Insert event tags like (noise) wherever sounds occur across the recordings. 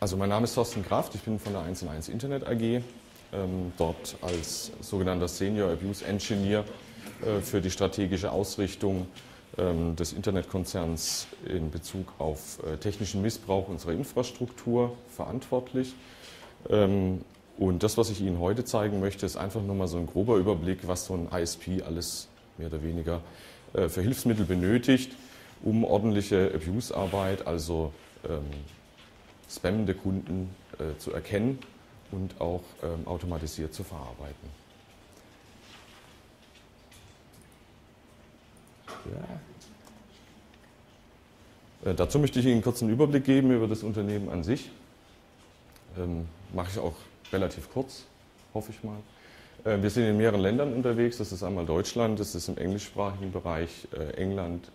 Also mein Name ist Thorsten Kraft, ich bin von der 1 1 Internet AG, ähm, dort als sogenannter Senior Abuse Engineer äh, für die strategische Ausrichtung ähm, des Internetkonzerns in Bezug auf äh, technischen Missbrauch unserer Infrastruktur verantwortlich. Ähm, und das, was ich Ihnen heute zeigen möchte, ist einfach nur mal so ein grober Überblick, was so ein ISP alles mehr oder weniger äh, für Hilfsmittel benötigt, um ordentliche Abuse-Arbeit, also ähm, spammende Kunden äh, zu erkennen und auch ähm, automatisiert zu verarbeiten. Ja. Äh, dazu möchte ich Ihnen kurz einen Überblick geben über das Unternehmen an sich. Ähm, mache ich auch relativ kurz, hoffe ich mal. Äh, wir sind in mehreren Ländern unterwegs. Das ist einmal Deutschland, das ist im englischsprachigen Bereich äh, England,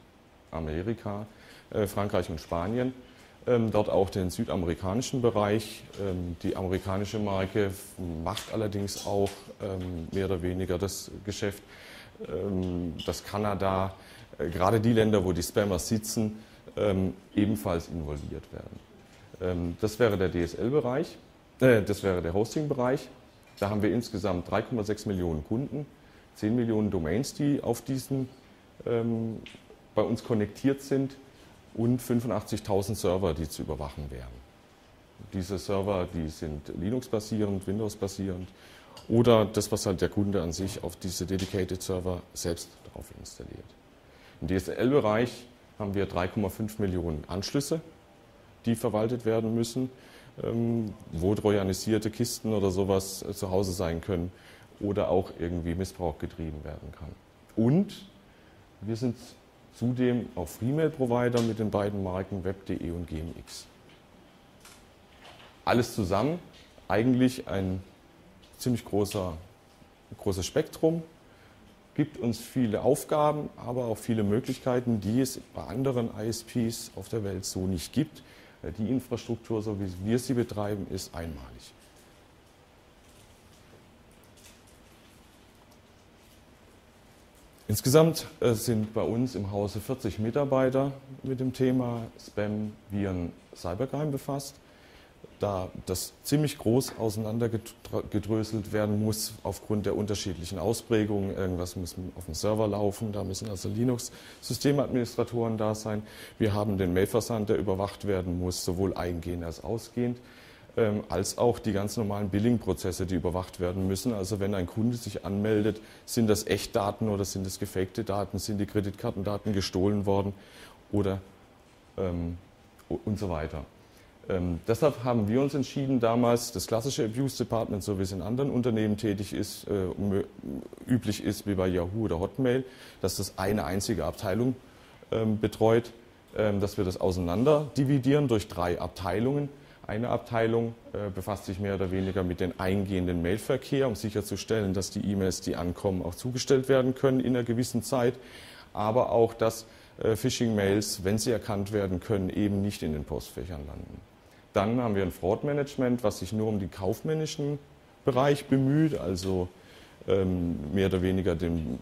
Amerika, äh, Frankreich und Spanien. Ähm, dort auch den südamerikanischen Bereich. Ähm, die amerikanische Marke macht allerdings auch ähm, mehr oder weniger das Geschäft, dass Kanada, gerade die Länder, wo die Spammer sitzen, ebenfalls involviert werden. Das wäre der DSL-Bereich, äh, das wäre der Hosting-Bereich. Da haben wir insgesamt 3,6 Millionen Kunden, 10 Millionen Domains, die auf diesen bei uns konnektiert sind und 85.000 Server, die zu überwachen wären. Diese Server, die sind Linux-basierend, Windows-basierend oder das, was halt der Kunde an sich auf diese Dedicated Server selbst drauf installiert. Im DSL-Bereich haben wir 3,5 Millionen Anschlüsse, die verwaltet werden müssen ähm, wo trojanisierte Kisten oder sowas äh, zu Hause sein können oder auch irgendwie Missbrauch getrieben werden kann. Und wir sind zudem auch Freemail-Provider mit den beiden Marken web.de und GMX. Alles zusammen eigentlich ein ziemlich großer, großes Spektrum, gibt uns viele Aufgaben, aber auch viele Möglichkeiten, die es bei anderen ISPs auf der Welt so nicht gibt. Die Infrastruktur, so wie wir sie betreiben, ist einmalig. Insgesamt äh, sind bei uns im Hause 40 Mitarbeiter mit dem Thema Spam, Viren, Cybercrime befasst da das ziemlich groß auseinandergedröselt werden muss aufgrund der unterschiedlichen Ausprägungen. Irgendwas muss auf dem Server laufen, da müssen also Linux-Systemadministratoren da sein. Wir haben den Mailversand, der überwacht werden muss, sowohl eingehend als ausgehend, ähm, als auch die ganz normalen Billing-Prozesse, die überwacht werden müssen. Also wenn ein Kunde sich anmeldet, sind das Echtdaten oder sind es gefakte Daten, sind die Kreditkartendaten gestohlen worden oder ähm, und so weiter. Ähm, deshalb haben wir uns entschieden, damals das klassische Abuse Department, so wie es in anderen Unternehmen tätig ist, äh, üblich ist, wie bei Yahoo oder Hotmail, dass das eine einzige Abteilung ähm, betreut, ähm, dass wir das auseinander dividieren durch drei Abteilungen. Eine Abteilung äh, befasst sich mehr oder weniger mit dem eingehenden Mailverkehr, um sicherzustellen, dass die E-Mails, die ankommen, auch zugestellt werden können in einer gewissen Zeit, aber auch, dass äh, Phishing-Mails, wenn sie erkannt werden können, eben nicht in den Postfächern landen. Dann haben wir ein Fraud-Management, was sich nur um den kaufmännischen Bereich bemüht, also ähm, mehr oder weniger den,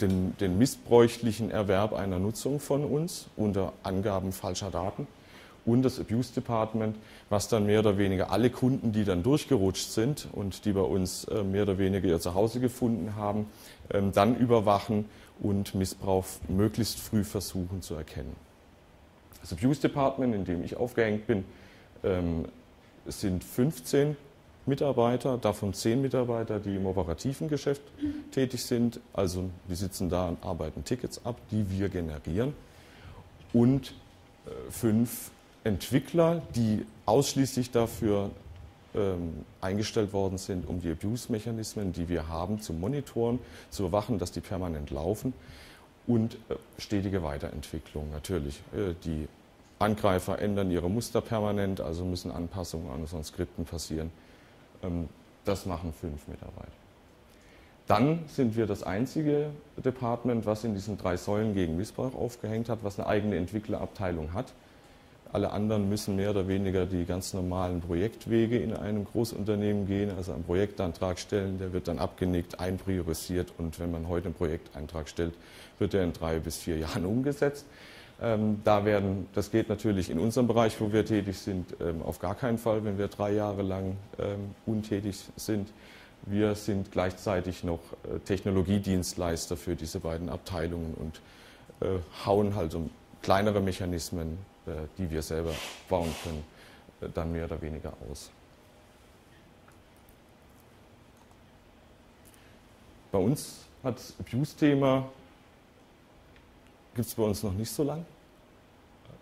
den, den missbräuchlichen Erwerb einer Nutzung von uns unter Angaben falscher Daten und das Abuse Department, was dann mehr oder weniger alle Kunden, die dann durchgerutscht sind und die bei uns äh, mehr oder weniger ihr Zuhause gefunden haben, ähm, dann überwachen und Missbrauch möglichst früh versuchen zu erkennen. Das Abuse Department, in dem ich aufgehängt bin, ähm, sind 15 Mitarbeiter, davon 10 Mitarbeiter, die im operativen Geschäft tätig sind. Also wir sitzen da und arbeiten Tickets ab, die wir generieren. Und äh, fünf Entwickler, die ausschließlich dafür ähm, eingestellt worden sind, um die Abuse-Mechanismen, die wir haben, zu monitoren, zu überwachen, dass die permanent laufen und äh, stetige Weiterentwicklung natürlich. Äh, die Angreifer ändern ihre Muster permanent, also müssen Anpassungen an unseren Skripten passieren. Ähm, das machen fünf Mitarbeiter. Dann sind wir das einzige Department, was in diesen drei Säulen gegen Missbrauch aufgehängt hat, was eine eigene Entwicklerabteilung hat. Alle anderen müssen mehr oder weniger die ganz normalen Projektwege in einem Großunternehmen gehen, also einen Projektantrag stellen, der wird dann abgenickt, einpriorisiert und wenn man heute einen Projekteintrag stellt, wird er in drei bis vier Jahren (laughs) umgesetzt. Ähm, da werden, das geht natürlich in unserem Bereich, wo wir tätig sind, ähm, auf gar keinen Fall, wenn wir drei Jahre lang ähm, untätig sind. Wir sind gleichzeitig noch äh, Technologiedienstleister für diese beiden Abteilungen und äh, hauen halt so kleinere Mechanismen, die wir selber bauen können, äh, dann mehr oder weniger aus. Bei uns hat Abuse-Thema gibt es bei uns noch nicht so lang.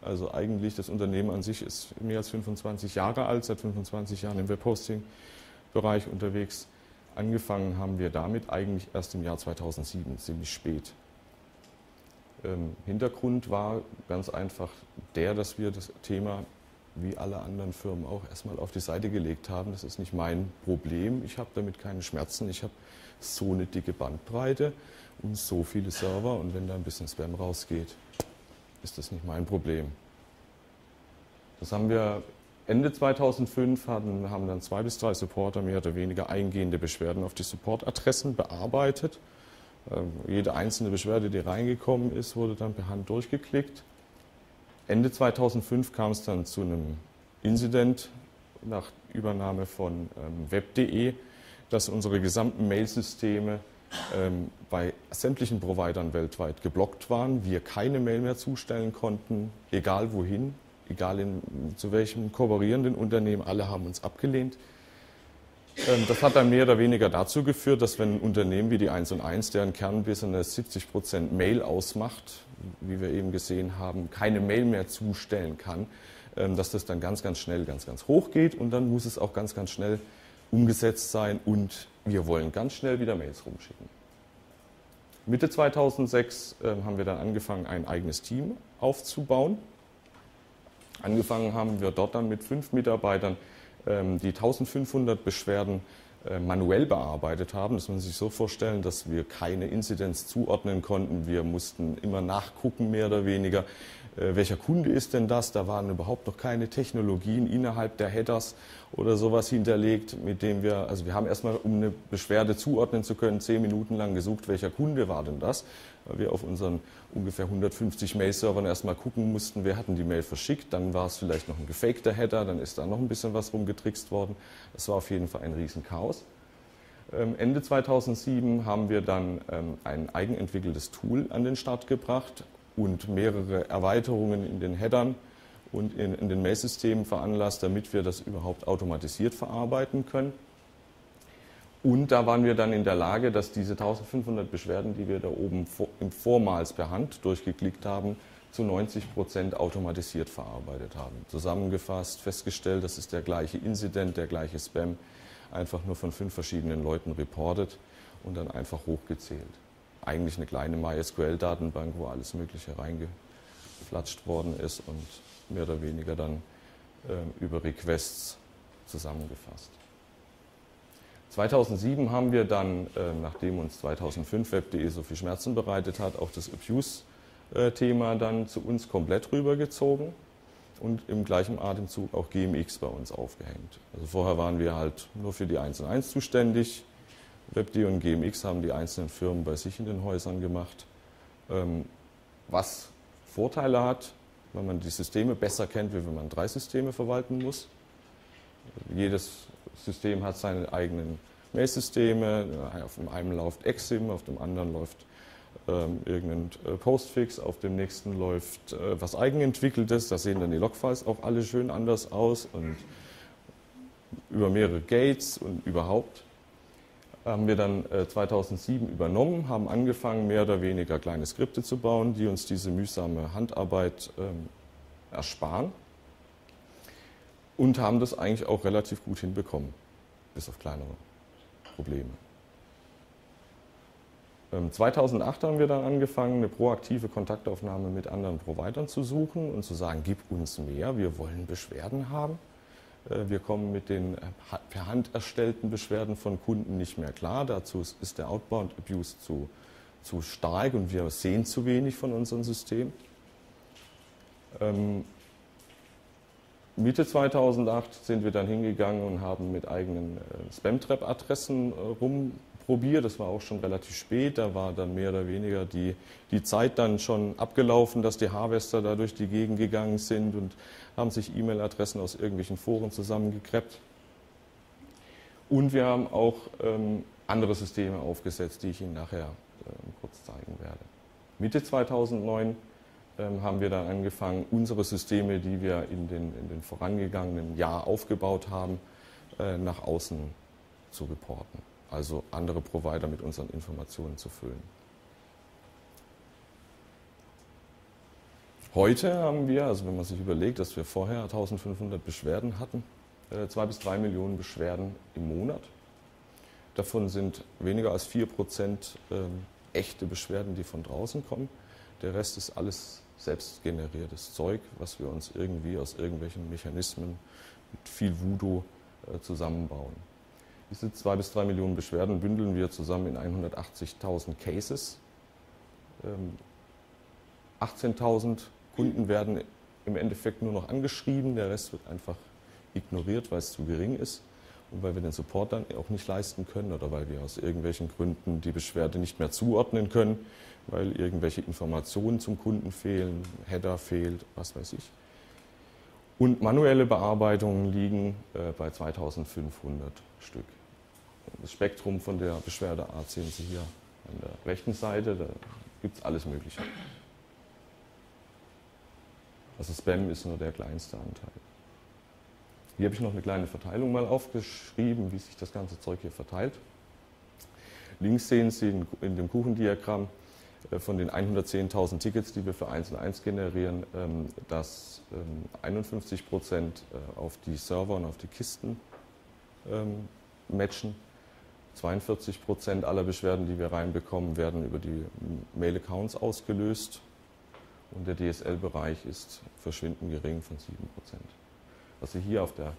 Also eigentlich das Unternehmen an sich ist mehr als 25 Jahre alt, seit 25 Jahren im Webhosting-Bereich unterwegs. Angefangen haben wir damit eigentlich erst im Jahr 2007, ziemlich spät. Ähm, Hintergrund war ganz einfach der, dass wir das Thema wie alle anderen Firmen auch erstmal auf die Seite gelegt haben. Das ist nicht mein Problem. Ich habe damit keine Schmerzen. Ich habe so eine dicke Bandbreite und so viele Server und wenn da ein bisschen Spam rausgeht, ist das nicht mein Problem. Das haben wir Ende 2005 hatten, haben dann zwei bis drei Supporter mehr oder weniger eingehende Beschwerden auf die Supportadressen bearbeitet. Ähm, jede einzelne Beschwerde, die reingekommen ist, wurde dann per Hand durchgeklickt. Ende 2005 kam es dann zu einem Incident nach Übernahme von ähm, web.de, dass unsere gesamten Mailsysteme ähm, bei sämtlichen Providern weltweit geblockt waren, wir keine Mail mehr zustellen konnten, egal wohin, egal in, zu welchem kooperierenden Unternehmen, alle haben uns abgelehnt. Ähm, das hat dann mehr oder weniger dazu geführt, dass wenn ein Unternehmen wie die 1 und 1, deren Kernbusiness 70 Prozent Mail ausmacht, wie wir eben gesehen haben, keine Mail mehr zustellen kann, ähm, dass das dann ganz, ganz schnell, ganz, ganz hoch geht und dann muss es auch ganz, ganz schnell umgesetzt sein und wir wollen ganz schnell wieder Mails rumschicken. Mitte 2006 äh, haben wir dann angefangen, ein eigenes Team aufzubauen. Angefangen haben wir dort dann mit fünf Mitarbeitern, ähm, die 1500 Beschwerden äh, manuell bearbeitet haben. Das muss man sich so vorstellen, dass wir keine Inzidenz zuordnen konnten. Wir mussten immer nachgucken, mehr oder weniger, äh, welcher Kunde ist denn das? Da waren überhaupt noch keine Technologien innerhalb der Headers oder sowas hinterlegt, mit dem wir, also wir haben erstmal, um eine Beschwerde zuordnen zu können, zehn Minuten lang gesucht, welcher Kunde war denn das? Weil wir auf unseren ungefähr 150 Mail-Servern erstmal gucken mussten, wer hatten die Mail verschickt, dann war es vielleicht noch ein gefakter Header, dann ist da noch ein bisschen was rumgetrickst worden. Das war auf jeden Fall ein Riesenchaos. Ähm, Ende 2007 haben wir dann ähm, ein eigenentwickeltes Tool an den Start gebracht, und mehrere Erweiterungen in den Headern und in den Mail-Systemen veranlasst, damit wir das überhaupt automatisiert verarbeiten können. Und da waren wir dann in der Lage, dass diese 1500 Beschwerden, die wir da oben vor, im Vormals per Hand durchgeklickt haben, zu 90 Prozent automatisiert verarbeitet haben. Zusammengefasst, festgestellt, das ist der gleiche Incident, der gleiche Spam, einfach nur von fünf verschiedenen Leuten reportet und dann einfach hochgezählt eigentlich eine kleine MySQL-Datenbank, wo alles Mögliche reingeflatscht worden ist und mehr oder weniger dann äh, über Requests zusammengefasst. 2007 haben wir dann, äh, nachdem uns 2005 Web.de so viel Schmerzen bereitet hat, auch das Abuse-Thema dann zu uns komplett rübergezogen und im gleichen Atemzug auch GMX bei uns aufgehängt. Also vorher waren wir halt nur für die 1 und 1 zuständig, WebD und GMX haben die einzelnen Firmen bei sich in den Häusern gemacht. Ähm, was Vorteile hat, wenn man die Systeme besser kennt, wie wenn man drei Systeme verwalten muss. Jedes System hat seine eigenen Mail-Systeme. Auf dem einen läuft Exim, auf dem anderen läuft ähm, irgendein äh, Postfix, auf dem nächsten läuft äh, was Eigenentwickeltes. Da sehen dann die Logfiles auch alle schön anders aus und über mehrere Gates und überhaupt haben wir dann 2007 äh, übernommen, haben angefangen, mehr oder weniger kleine Skripte zu bauen, die uns diese mühsame Handarbeit ähm, ersparen und haben das eigentlich auch relativ gut hinbekommen, bis auf kleinere Probleme. 2008 ähm, haben wir dann angefangen, eine proaktive Kontaktaufnahme mit anderen Providern zu suchen und zu sagen, gib uns mehr, wir wollen Beschwerden haben. Äh, wir kommen mit den per Hand erstellten Beschwerden von Kunden nicht mehr klar. Dazu ist der Outbound Abuse zu, zu stark und wir sehen zu wenig von unserem System. Mitte 2008 sind wir dann hingegangen und haben mit eigenen äh, Spam-Trap-Adressen äh, probiert. Das war auch schon relativ spät. Da war dann mehr oder weniger die, die Zeit dann schon abgelaufen, dass die Harvester da durch die Gegend gegangen sind und haben sich E-Mail-Adressen aus irgendwelchen Foren zusammengekreppt. Und wir haben auch ähm, andere Systeme aufgesetzt, die ich Ihnen nachher ähm, kurz zeigen werde. Mitte 2009 ähm, haben wir dann angefangen, unsere Systeme, die wir in den, in den vorangegangenen Jahr aufgebaut haben, äh, nach außen zu reporten. Also andere Provider mit unseren Informationen zu füllen. Heute haben wir, also wenn man sich überlegt, dass wir vorher 1500 Beschwerden hatten, äh, zwei bis drei Millionen Beschwerden im Monat. Davon sind weniger als vier Prozent ähm, echte Beschwerden, die von draußen kommen. Der Rest ist alles selbstgeneriertes Zeug, was wir uns irgendwie aus irgendwelchen Mechanismen mit viel Voodoo äh, zusammenbauen. Diese zwei bis drei Millionen Beschwerden bündeln wir zusammen in 180.000 Cases. 18.000 ähm, Kunden werden im Endeffekt nur noch angeschrieben, der Rest wird einfach ignoriert, weil es zu gering ist und weil wir den Support dann auch nicht leisten können oder weil wir aus irgendwelchen Gründen die Beschwerde nicht mehr zuordnen können, weil irgendwelche Informationen zum Kunden fehlen, Header fehlt, was weiß ich. Und manuelle Bearbeitungen liegen äh, bei 2500 Stück. Das Spektrum von der Beschwerdeart sehen Sie hier an der rechten Seite, da gibt es alles Mögliche. Also Spam ist nur der kleinste Anteil. Hier habe ich noch eine kleine Verteilung mal aufgeschrieben, wie sich das ganze Zeug hier verteilt. Links sehen Sie in dem Kuchendiagramm von den 110.000 Tickets, die wir für 1 und 1 generieren, ähm, dass 51 ähm, Prozent äh, auf die Server und auf die Kisten ähm, matchen. 42 Prozent aller Beschwerden, die wir reinbekommen, werden über die Mail-Accounts ausgelöst und der DSL-Bereich ist verschwindend gering von 7 Prozent. Was Sie hier auf der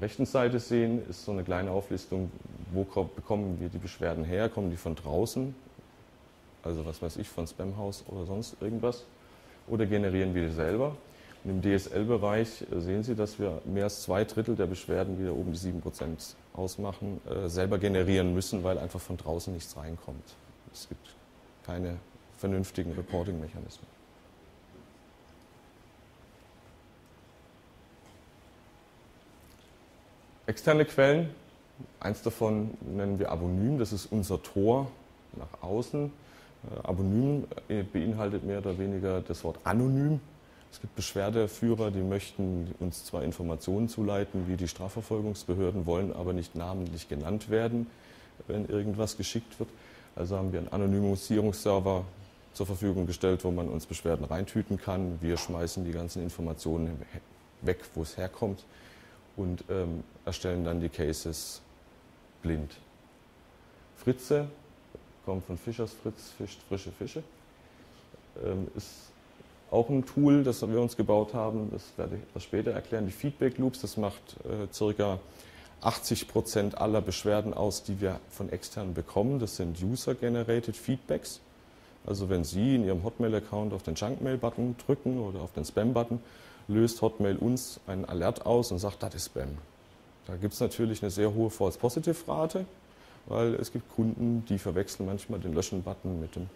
rechten Seite sehen, ist so eine kleine Auflistung, wo bekommen wir die Beschwerden her, kommen die von draußen, also was weiß ich, von Spamhaus oder sonst irgendwas, oder generieren wir selber. Und im DSL-Bereich sehen Sie, dass wir mehr als zwei Drittel der Beschwerden, die da oben die 7% ausmachen, äh, selber generieren müssen, weil einfach von draußen nichts reinkommt. Es gibt keine vernünftigen Reporting-Mechanismen. Externe Quellen, eins davon nennen wir Abonym, das ist unser Tor nach außen. Äh, Abonym äh, beinhaltet mehr oder weniger das Wort anonym. Es gibt Beschwerdeführer, die möchten uns zwar Informationen zuleiten, wie die Strafverfolgungsbehörden wollen, aber nicht namentlich genannt werden, wenn irgendwas geschickt wird. Also haben wir einen Anonymisierungsserver zur Verfügung gestellt, wo man uns Beschwerden reintüten kann. Wir schmeißen die ganzen Informationen weg, wo es herkommt und ähm, erstellen dann die Cases blind. Fritze, kommt von Fischers Fritz, fischt frische Fische, ähm, ist auch ein Tool, das wir uns gebaut haben, das werde ich etwas später erklären. Die Feedback Loops, das macht äh, circa 80 Prozent aller Beschwerden aus, die wir von externen bekommen. Das sind User-Generated Feedbacks. Also wenn Sie in Ihrem Hotmail-Account auf den Junkmail-Button drücken oder auf den Spam-Button, löst Hotmail uns einen Alert aus und sagt, das ist Spam. Da gibt es natürlich eine sehr hohe False-Positive-Rate, weil es gibt Kunden, die verwechseln manchmal den Löschen-Button mit dem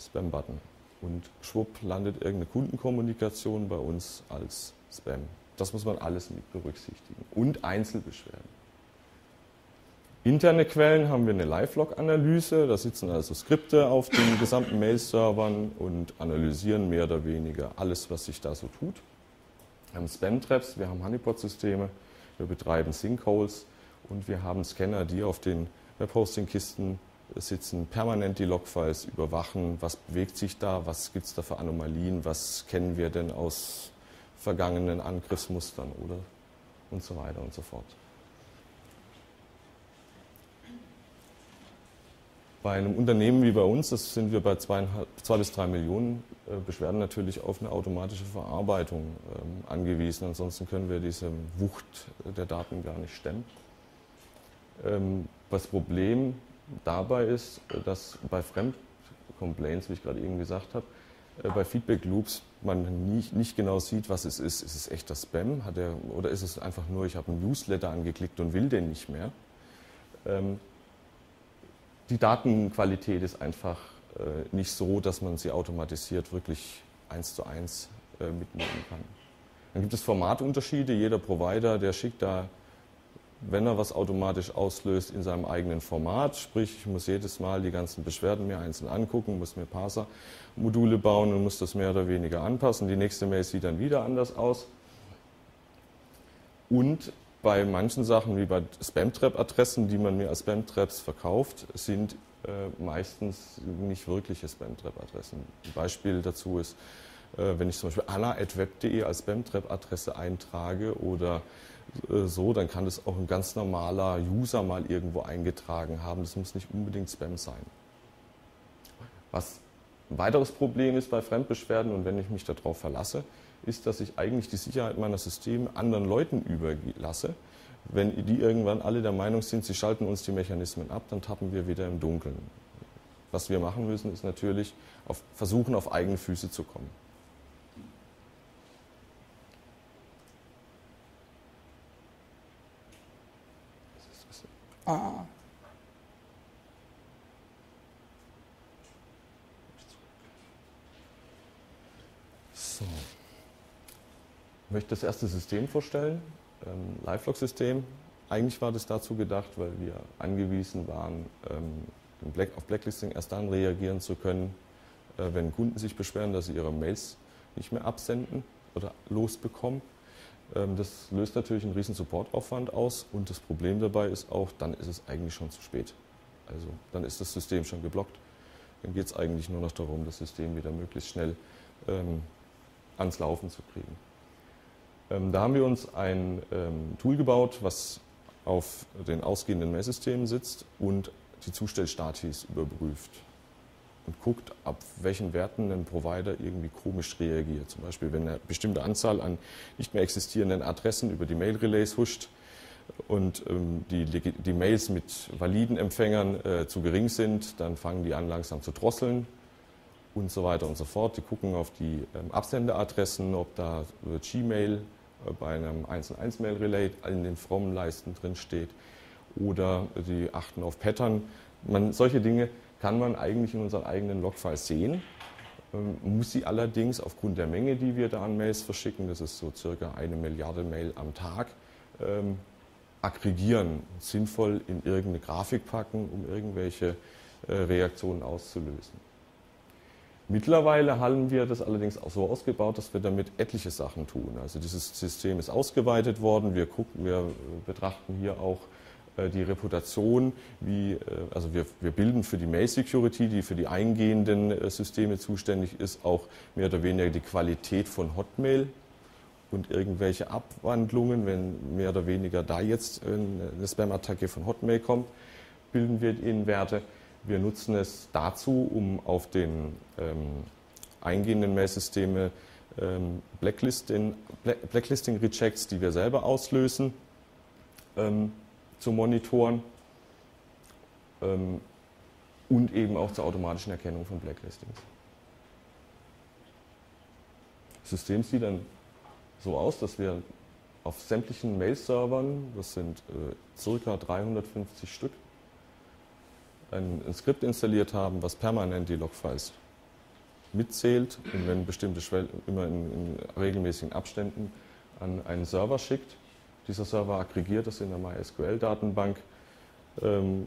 Spam-Button. Und schwupp landet irgendeine Kundenkommunikation bei uns als Spam. Das muss man alles mit berücksichtigen. Und Einzelbeschwerden. Interne Quellen haben wir eine Live-Log-Analyse. Da sitzen also Skripte auf den gesamten Mail-Servern und analysieren mehr oder weniger alles, was sich da so tut. Wir haben Spam-Traps, wir haben Honeypot-Systeme, wir betreiben Sinkholes und wir haben Scanner, die auf den Webhosting-Kisten sitzen, permanent die Logfiles überwachen, was bewegt sich da, was gibt es da für Anomalien, was kennen wir denn aus vergangenen Angriffsmustern oder und so weiter und so fort. Bei einem Unternehmen wie bei uns, das sind wir bei zwei, bis drei Millionen äh, Beschwerden natürlich auf eine automatische Verarbeitung ähm, angewiesen. Ansonsten können wir diese Wucht der Daten gar nicht stemmen. Ähm, das Problem dabei ist, dass bei Fremdcomplaints, wie ich gerade eben gesagt habe, äh, bei Feedback Loops man nicht, nicht, genau sieht, was es ist. Ist es echter Spam? Hat er, oder ist es einfach nur, ich habe einen Newsletter angeklickt und will den nicht mehr? Ähm, die Datenqualität ist einfach äh, nicht so, dass man sie automatisiert wirklich eins zu eins äh, mitnehmen kann. Dann gibt es Formatunterschiede. Jeder Provider, der schickt da, wenn er was automatisch auslöst, in seinem eigenen Format. Sprich, ich muss jedes Mal die ganzen Beschwerden mir einzeln angucken, muss mir Parser-Module bauen und muss das mehr oder weniger anpassen. Die nächste Mail sieht dann wieder anders aus. Und bei manchen Sachen, wie bei Spam-Trap-Adressen, die man mir als Spam-Traps verkauft, sind äh, meistens nicht wirkliche Spam-Trap-Adressen. Ein Beispiel dazu ist, äh, wenn ich zum Beispiel anna.web.de als Spam-Trap-Adresse eintrage oder so, dann kann das auch ein ganz normaler User mal irgendwo eingetragen haben. Das muss nicht unbedingt Spam sein. Was ein weiteres Problem ist bei Fremdbeschwerden und wenn ich mich darauf verlasse, ist, dass ich eigentlich die Sicherheit meiner Systeme anderen Leuten überlasse. Wenn die irgendwann alle der Meinung sind, sie schalten uns die Mechanismen ab, dann tappen wir wieder im Dunkeln. Was wir machen müssen, ist natürlich auf, versuchen, auf eigene Füße zu kommen. Ah. So. Ich möchte das erste System vorstellen, ähm, LiveLog-System. Eigentlich war das dazu gedacht, weil wir angewiesen waren, ähm, Black, auf Blacklisting erst dann reagieren zu können, äh, wenn Kunden sich beschweren, dass sie ihre Mails nicht mehr absenden oder losbekommen. Ähm, das löst natürlich einen riesen Supportaufwand aus und das Problem dabei ist auch, dann ist es eigentlich schon zu spät. Also dann ist das System schon geblockt. Dann geht es eigentlich nur noch darum, das System wieder möglichst schnell ähm, ans Laufen zu kriegen. Ähm, da haben wir uns ein ähm, Tool gebaut, was auf den ausgehenden Messsystemen sitzt und die Zustellstatis überprüft und guckt, ab welchen Werten ein Provider irgendwie komisch reagiert. Zum Beispiel, wenn eine bestimmte Anzahl an nicht mehr existierenden Adressen über die Mail-Relays huscht und ähm, die, die, Mails mit validen Empfängern äh, zu gering sind, dann fangen die an langsam zu drosseln und so weiter und so fort. Die gucken auf die ähm, Absenderadressen, ob da äh, Gmail bei einem 1-1-Mail-Relay in den frommen Leisten drin steht oder die achten auf Pattern. Man, solche Dinge kann man eigentlich in unseren eigenen Logfiles sehen, ähm, muss sie allerdings aufgrund der Menge, die wir da an Mails verschicken, das ist so circa eine Milliarde Mail am Tag, ähm, aggregieren, sinnvoll in irgendeine Grafik packen, um irgendwelche äh, Reaktionen auszulösen. Mittlerweile haben wir das allerdings auch so ausgebaut, dass wir damit etliche Sachen tun. Also dieses System ist ausgeweitet worden. Wir, gucken, wir betrachten hier auch äh, die Reputation, wie, äh, also wir, wir bilden für die Mail Security, die für die eingehenden äh, Systeme zuständig ist, auch mehr oder weniger die Qualität von Hotmail und irgendwelche Abwandlungen, wenn mehr oder weniger da jetzt eine Spam-Attacke von Hotmail kommt, bilden wir in Werte. Wir nutzen es dazu, um auf den ähm, eingehenden Mail-Systeme ähm, Blacklisting, Blacklisting-Rejects, die wir selber auslösen, ähm, zu monitoren ähm, und eben auch zur automatischen Erkennung von Blacklistings. Das System sieht dann so aus, dass wir auf sämtlichen Mail-Servern, das sind äh, circa 350 Stück, ein, ein Skript installiert haben, was permanent die Logfiles mitzählt und wenn bestimmte Schwellen immer in, in, regelmäßigen Abständen an einen Server schickt. Dieser Server aggregiert das in der MySQL-Datenbank. Ähm,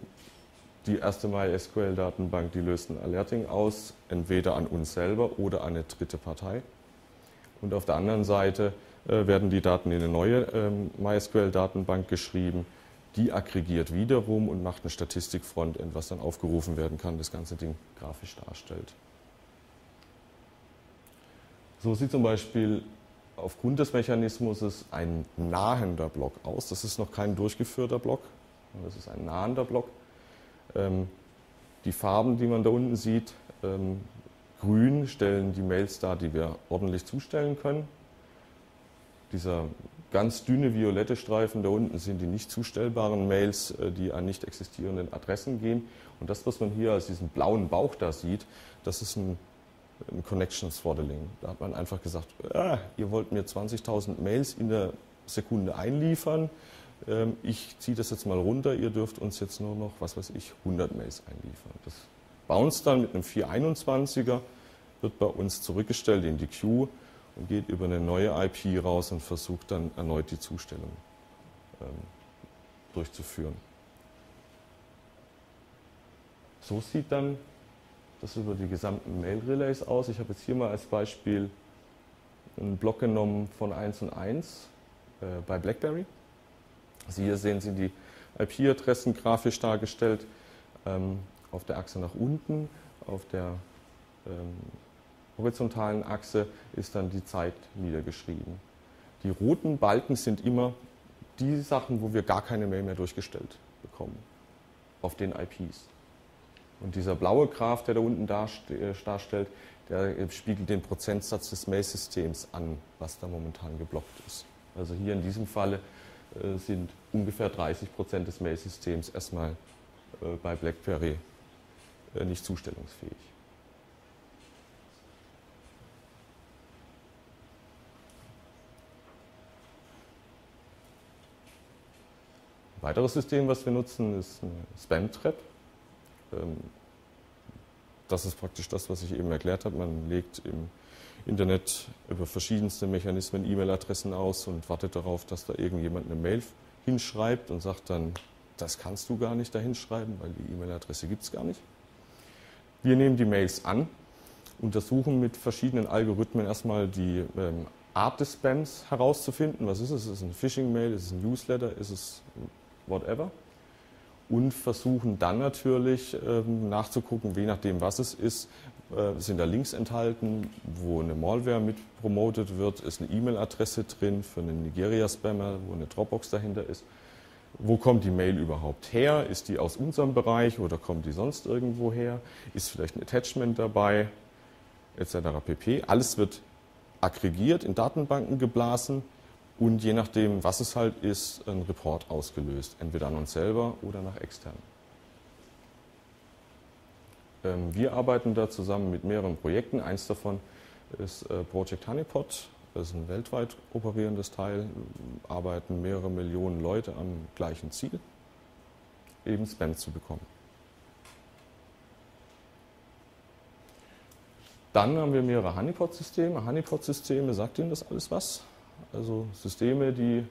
die erste MySQL-Datenbank, die löst ein Alerting aus, entweder an uns selber oder an eine dritte Partei. Und auf der anderen Seite äh, werden die Daten in eine neue ähm, MySQL-Datenbank geschrieben, die aggregiert wiederum und macht eine Statistik-Frontend, was dann aufgerufen werden kann, das ganze Ding grafisch darstellt. So sieht zum Beispiel aufgrund des Mechanismus ein nahender Block aus. Das ist noch kein durchgeführter Block, das ist ein nahender Block. Ähm, die Farben, die man da unten sieht, ähm, grün stellen die Mails dar, die wir ordentlich zustellen können. Dieser ganz dünne violette Streifen da unten sind die nicht zustellbaren Mails, äh, die an nicht existierenden Adressen gehen. Und das, was man hier als diesen blauen Bauch da sieht, das ist ein, ein Connection Throttling. Da hat man einfach gesagt, ah, ihr wollt mir 20.000 Mails in der Sekunde einliefern. ähm, ich ziehe das jetzt mal runter, ihr dürft uns jetzt nur noch, was weiß ich, 100 Mails einliefern. Das Bounce dann mit einem 421er wird bei uns zurückgestellt in die Queue und geht über eine neue IP raus und versucht dann erneut die Zustellung ähm, durchzuführen. So sieht dann das über die gesamten Mail-Relays aus. Ich habe jetzt hier mal als Beispiel einen Block genommen von 1 und 1 äh, bei BlackBerry. Also hier sehen Sie die IP-Adressen grafisch dargestellt. Ähm, auf der Achse nach unten, auf der ähm, horizontalen Achse ist dann die Zeit niedergeschrieben. Die roten Balken sind immer die Sachen, wo wir gar keine Mail mehr durchgestellt bekommen, auf den IPs. Und dieser blaue Graph, der da unten äh, darstellt, der äh, spiegelt den Prozentsatz des Mail-Systems an, was da momentan geblockt ist. Also hier in diesem Falle äh, sind ungefähr 30 Prozent des Mail-Systems erstmal bei BlackBerry nicht zustellungsfähig. Ein weiteres System, was wir nutzen, ist eine Spam-Trap. Ähm, das ist praktisch das, was ich eben erklärt habe. Man legt im Internet über verschiedenste Mechanismen E-Mail-Adressen aus und wartet darauf, dass da irgendjemand eine Mail hinschreibt und sagt dann, das kannst du gar nicht da hinschreiben, weil die E-Mail-Adresse gibt es gar nicht. Wir nehmen die Mails an, untersuchen mit verschiedenen Algorithmen erstmal die ähm, Art des Spams herauszufinden. Was ist es? Ist es ein Phishing-Mail? Ist es ein Newsletter? Ist es whatever? Und versuchen dann natürlich ähm, nachzugucken, je nachdem, was es ist, äh, sind da Links enthalten, wo eine Malware mit promotet wird, ist eine E-Mail-Adresse drin für einen Nigeria-Spammer, wo eine Dropbox dahinter ist. Wo kommt die Mail überhaupt her? Ist die aus unserem Bereich oder kommt die sonst irgendwo her? Ist vielleicht ein Attachment dabei? Etc. pp. Alles wird aggregiert, in Datenbanken geblasen und je nachdem, was es halt ist, ein Report ausgelöst, entweder an uns selber oder nach extern. Ähm, wir arbeiten da zusammen mit mehreren Projekten. Eins davon ist äh, Project Honeypot. Das ist ein weltweit operierendes Teil. Arbeiten mehrere Millionen Leute am gleichen Ziel, eben Spam zu bekommen. Dann haben wir mehrere Honeypot-Systeme. Honeypot-Systeme, sagt Ihnen das alles was? Also Systeme, die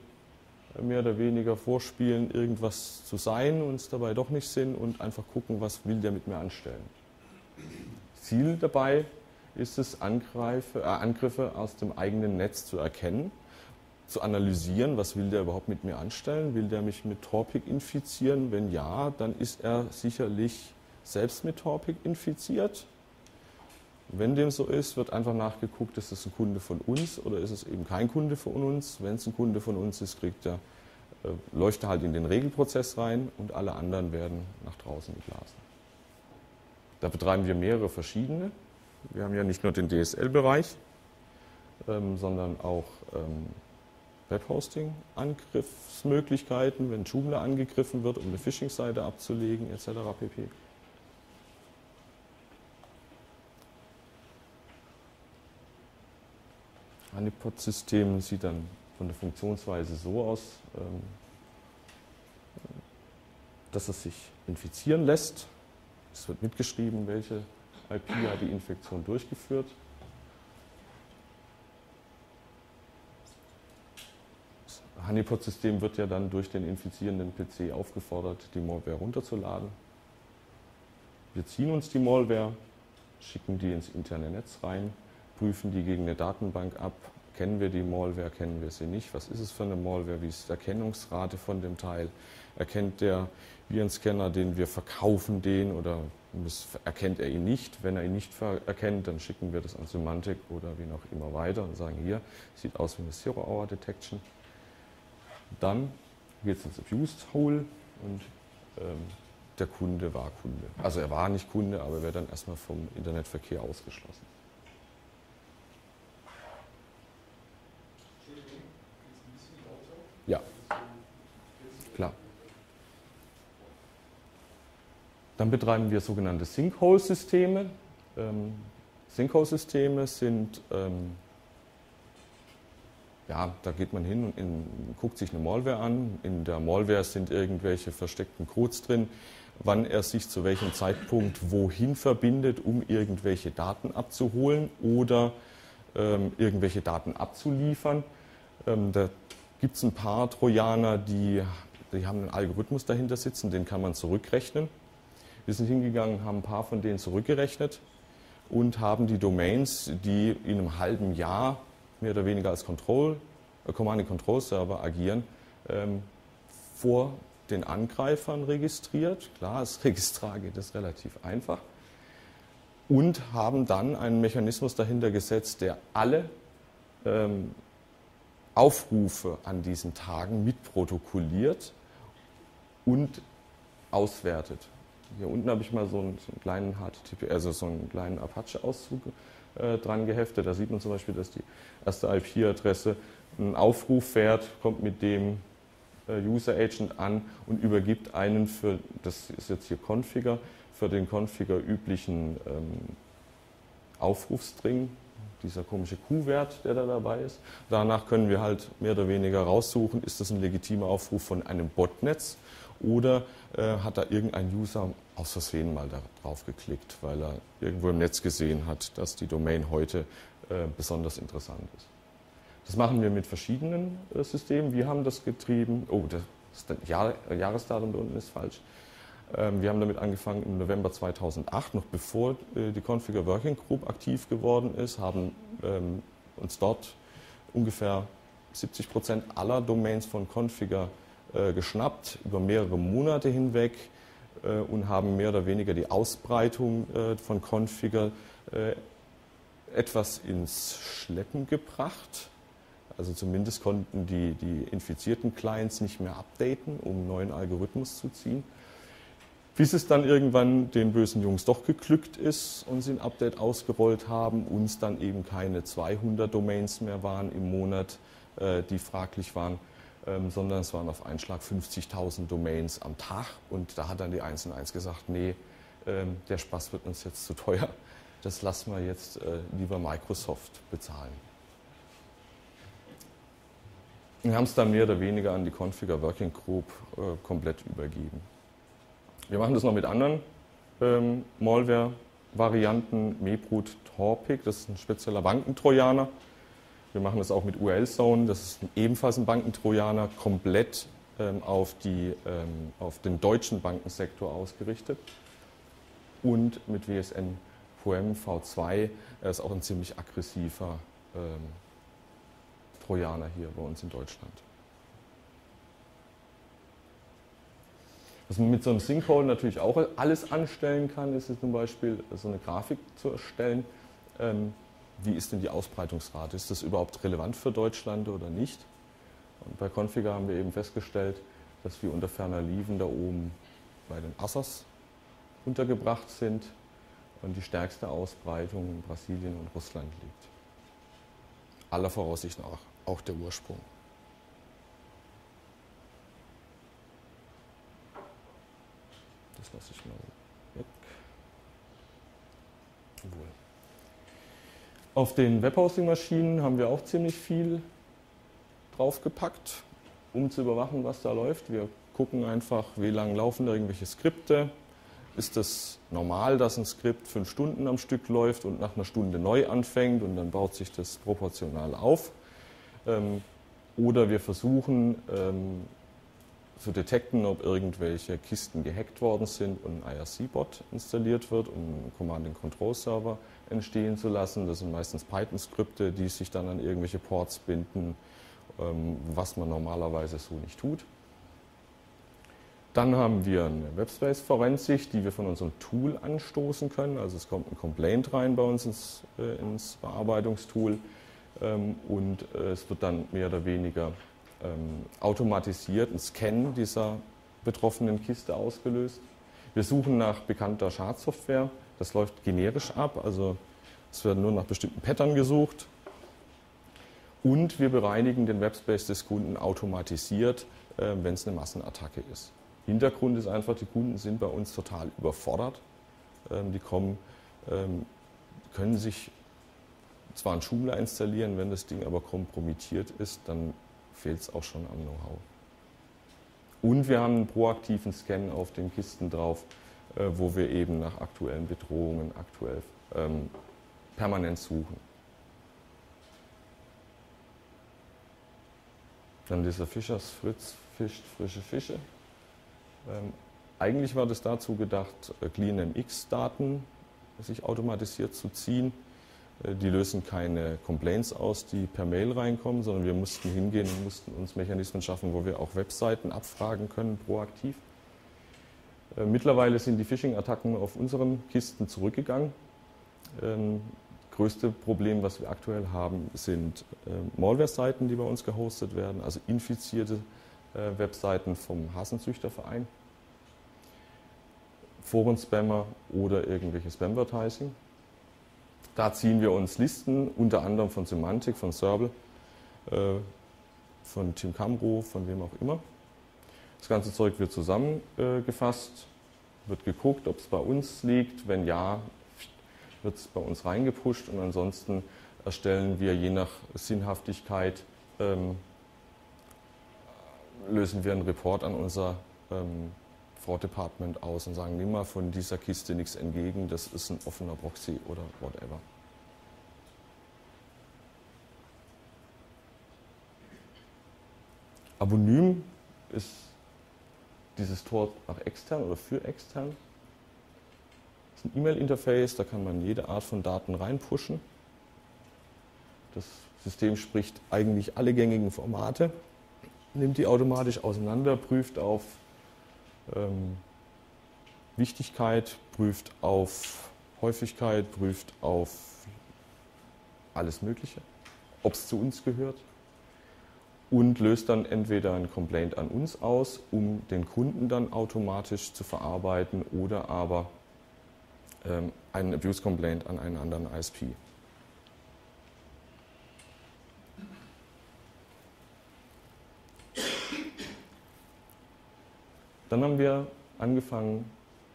mehr oder weniger vorspielen, irgendwas zu sein und es dabei doch nicht sind und einfach gucken, was will der mit mir anstellen. Ziel dabei ist es, Angreife, äh, Angriffe aus dem eigenen Netz zu erkennen, zu analysieren, was will der überhaupt mit mir anstellen, will der mich mit Torpik infizieren, wenn ja, dann ist er sicherlich selbst mit Torpik infiziert wenn dem so ist, wird einfach nachgeguckt, ist es ein Kunde von uns oder ist es eben kein Kunde von uns. Wenn es ein Kunde von uns ist, kriegt er, äh, läuft er halt in den Regelprozess rein und alle anderen werden nach draußen geblasen. Da betreiben wir mehrere verschiedene. Wir haben ja nicht nur den DSL-Bereich, ähm, sondern auch ähm, Webhosting-Angriffsmöglichkeiten, wenn Joomla angegriffen wird, um eine Phishing-Seite abzulegen, etc. pp. Honeypot-System sieht dann von der Funktionsweise so aus, ähm, dass es sich infizieren lässt. Es wird mitgeschrieben, welche IP hat die Infektion durchgeführt. Das Honeypot-System wird ja dann durch den infizierenden PC aufgefordert, die Malware runterzuladen. Wir ziehen uns die Malware, schicken die ins interne Netz rein prüfen die gegen eine Datenbank ab. Kennen wir die Malware, kennen wir sie nicht? Was ist es für eine Malware? Wie ist die Erkennungsrate von dem Teil? Erkennt der Virenscanner, den wir verkaufen, den oder erkennt er ihn nicht? Wenn er ihn nicht erkennt, dann schicken wir das an Semantic oder wie noch immer weiter und sagen, hier, sieht aus wie eine Zero-Hour-Detection. Dann geht es ins Abused Hole und ähm, der Kunde war Kunde. Also er war nicht Kunde, aber er wird dann erstmal vom Internetverkehr ausgeschlossen. Ja, klar. Dann betreiben wir sogenannte Sinkhole-Systeme. Ähm, Sinkhole-Systeme sind ähm, ja, da geht man hin und in, guckt sich eine Malware an. In der Malware sind irgendwelche versteckten Codes drin, wann er sich zu welchem Zeitpunkt wohin verbindet, um irgendwelche Daten abzuholen oder ähm, irgendwelche Daten abzuliefern. Ähm, da gibt es ein paar Trojaner, die, die haben einen Algorithmus dahinter sitzen, den kann man zurückrechnen. Wir sind hingegangen, haben ein paar von denen zurückgerechnet und haben die Domains, die in einem halben Jahr mehr oder weniger als Control, äh, Command-and-Control-Server agieren, ähm, vor den Angreifern registriert. Klar, als (laughs) Registrar geht das relativ einfach. Und haben dann einen Mechanismus dahinter gesetzt, der alle ähm, Aufrufe an diesen Tagen mitprotokolliert und auswertet. Hier unten habe ich mal so einen, so einen kleinen HTTP, also so einen kleinen Apache-Auszug äh, dran geheftet. Da sieht man zum Beispiel, dass die erste IP-Adresse einen Aufruf fährt, kommt mit dem äh, User Agent an und übergibt einen für, das ist jetzt hier Configure, für den Configure üblichen ähm, Aufrufstring, dieser komische Q-Wert, der da dabei ist. Danach können wir halt mehr oder weniger raussuchen, ist das ein legitimer Aufruf von einem Botnetz oder äh, hat da irgendein User aus Versehen mal darauf geklickt, weil er irgendwo im Netz gesehen hat, dass die Domain heute äh, besonders interessant ist. Das machen wir mit verschiedenen äh, Systemen. Wir haben das getrieben, oh, das Jahr, Jahresdatum da unten ist falsch. Ähm, wir haben damit angefangen im November 2008, noch bevor äh, die Configure Working Group aktiv geworden ist, haben ähm, uns dort ungefähr 70 Prozent aller Domains von Configure geschnappt über mehrere Monate hinweg äh, und haben mehr oder weniger die Ausbreitung äh, von Configure etwas ins Schleppen gebracht. Also zumindest konnten die, die infizierten Clients nicht mehr updaten, um einen neuen Algorithmus zu ziehen. Bis es dann irgendwann den bösen Jungs doch geglückt ist und sie ein Update ausgerollt haben, uns dann eben keine 200 Domains mehr waren im Monat, die fraglich waren, ähm, sondern es waren auf einen Schlag 50.000 Domains am Tag. Und da hat dann die 1&1 gesagt, nee, ähm, der Spaß wird uns jetzt zu teuer. Das lassen wir jetzt äh, lieber Microsoft bezahlen. Wir haben es dann mehr oder weniger an die Configure Working Group äh, komplett übergeben. Wir machen das noch mit anderen ähm, Malware-Varianten. Mebrut Torpig, das ist ein spezieller Bankentrojaner. Wir machen das auch mit URL-Zone, das ist ebenfalls ein Bankentrojaner, komplett ähm, auf, die, ähm, auf den deutschen Bankensektor ausgerichtet. Und mit WSN Poem V2 er ist auch ein ziemlich aggressiver ähm, Trojaner hier bei uns in Deutschland. Was man mit so einem Sinkhole natürlich auch alles anstellen kann, ist zum Beispiel so eine Grafik zu erstellen. Ähm, wie ist denn die Ausbreitungsrate? Ist das überhaupt relevant für Deutschland oder nicht? Und bei Configure haben wir eben festgestellt, dass wir unter ferner Liefen da oben bei den Assers untergebracht sind und die stärkste Ausbreitung in Brasilien und Russland liegt. Aller Voraussicht nach auch der Ursprung. Das lasse ich mal weg. Wohl. Auf den Webhosting-Maschinen haben wir auch ziemlich viel draufgepackt, um zu überwachen, was da läuft. Wir gucken einfach, wie lange laufen da irgendwelche Skripte. Ist das normal, dass ein Skript fünf Stunden am Stück läuft und nach einer Stunde neu anfängt und dann baut sich das proportional auf? Ähm, oder wir versuchen ähm, zu detekten, ob irgendwelche Kisten gehackt worden sind und ein IRC-Bot installiert wird, um einen Command-and-Control-Server entstehen zu lassen. Das sind meistens Python-Skripte, die sich dann an irgendwelche Ports binden, ähm, was man normalerweise so nicht tut. Dann haben wir eine Webspace-Forensik, die wir von unserem Tool anstoßen können. Also es kommt ein Complaint rein bei uns ins, äh, ins Bearbeitungstool ähm, und äh, es wird dann mehr oder weniger ähm, automatisiert ein Scan dieser betroffenen Kiste ausgelöst. Wir suchen nach bekannter Schadsoftware. Das läuft generisch ab, also es werden nur nach bestimmten Pattern gesucht. Und wir bereinigen den Webspace des Kunden automatisiert, äh, wenn es eine Massenattacke ist. Hintergrund ist einfach, die Kunden sind bei uns total überfordert. Ähm, die kommen, ähm, können sich zwar einen Schumler installieren, wenn das Ding aber kompromittiert ist, dann fehlt es auch schon am Know-how. Und wir haben einen proaktiven Scan auf den Kisten drauf, äh, wo wir eben nach aktuellen Bedrohungen aktuell ähm, permanent suchen. Dann dieser Fischers Fritz fischt frische Fische. Ähm, eigentlich war das dazu gedacht, äh, CleanMX-Daten sich automatisiert zu ziehen. Äh, die lösen keine Complaints aus, die per Mail reinkommen, sondern wir mussten hingehen und mussten uns Mechanismen schaffen, wo wir auch Webseiten abfragen können, proaktiv. Äh, mittlerweile sind die Phishing-Attacken auf unseren Kisten zurückgegangen. Ähm, größte Problem, was wir aktuell haben, sind äh, Malware-Seiten, die bei uns gehostet werden, also infizierte Webseiten vom Hasenzüchterverein, Foren-Spammer oder irgendwelche Spam-Advertising. Da ziehen wir uns Listen, unter anderem von Semantic, von Serbel, äh, von Tim Camro, von wem auch immer. Das ganze Zeug wird zusammengefasst, wird geguckt, ob es bei uns liegt. Wenn ja, wird es bei uns reingepusht und ansonsten erstellen wir je nach Sinnhaftigkeit, ähm, lösen wir einen Report an unser ähm, Fraud Department aus und sagen, nimm mal von dieser Kiste nichts entgegen, das ist ein offener Proxy oder whatever. Abonym ist dieses Tor nach extern oder für extern. Das ist ein E-Mail-Interface, da kann man jede Art von Daten reinpushen. Das System spricht eigentlich alle gängigen Formate, nimmt die automatisch auseinander, prüft auf ähm, Wichtigkeit, prüft auf Häufigkeit, prüft auf alles Mögliche, ob es zu uns gehört und löst dann entweder ein Complaint an uns aus, um den Kunden dann automatisch zu verarbeiten oder aber ähm, einen Abuse Complaint an einen anderen ISP. Dann haben wir angefangen,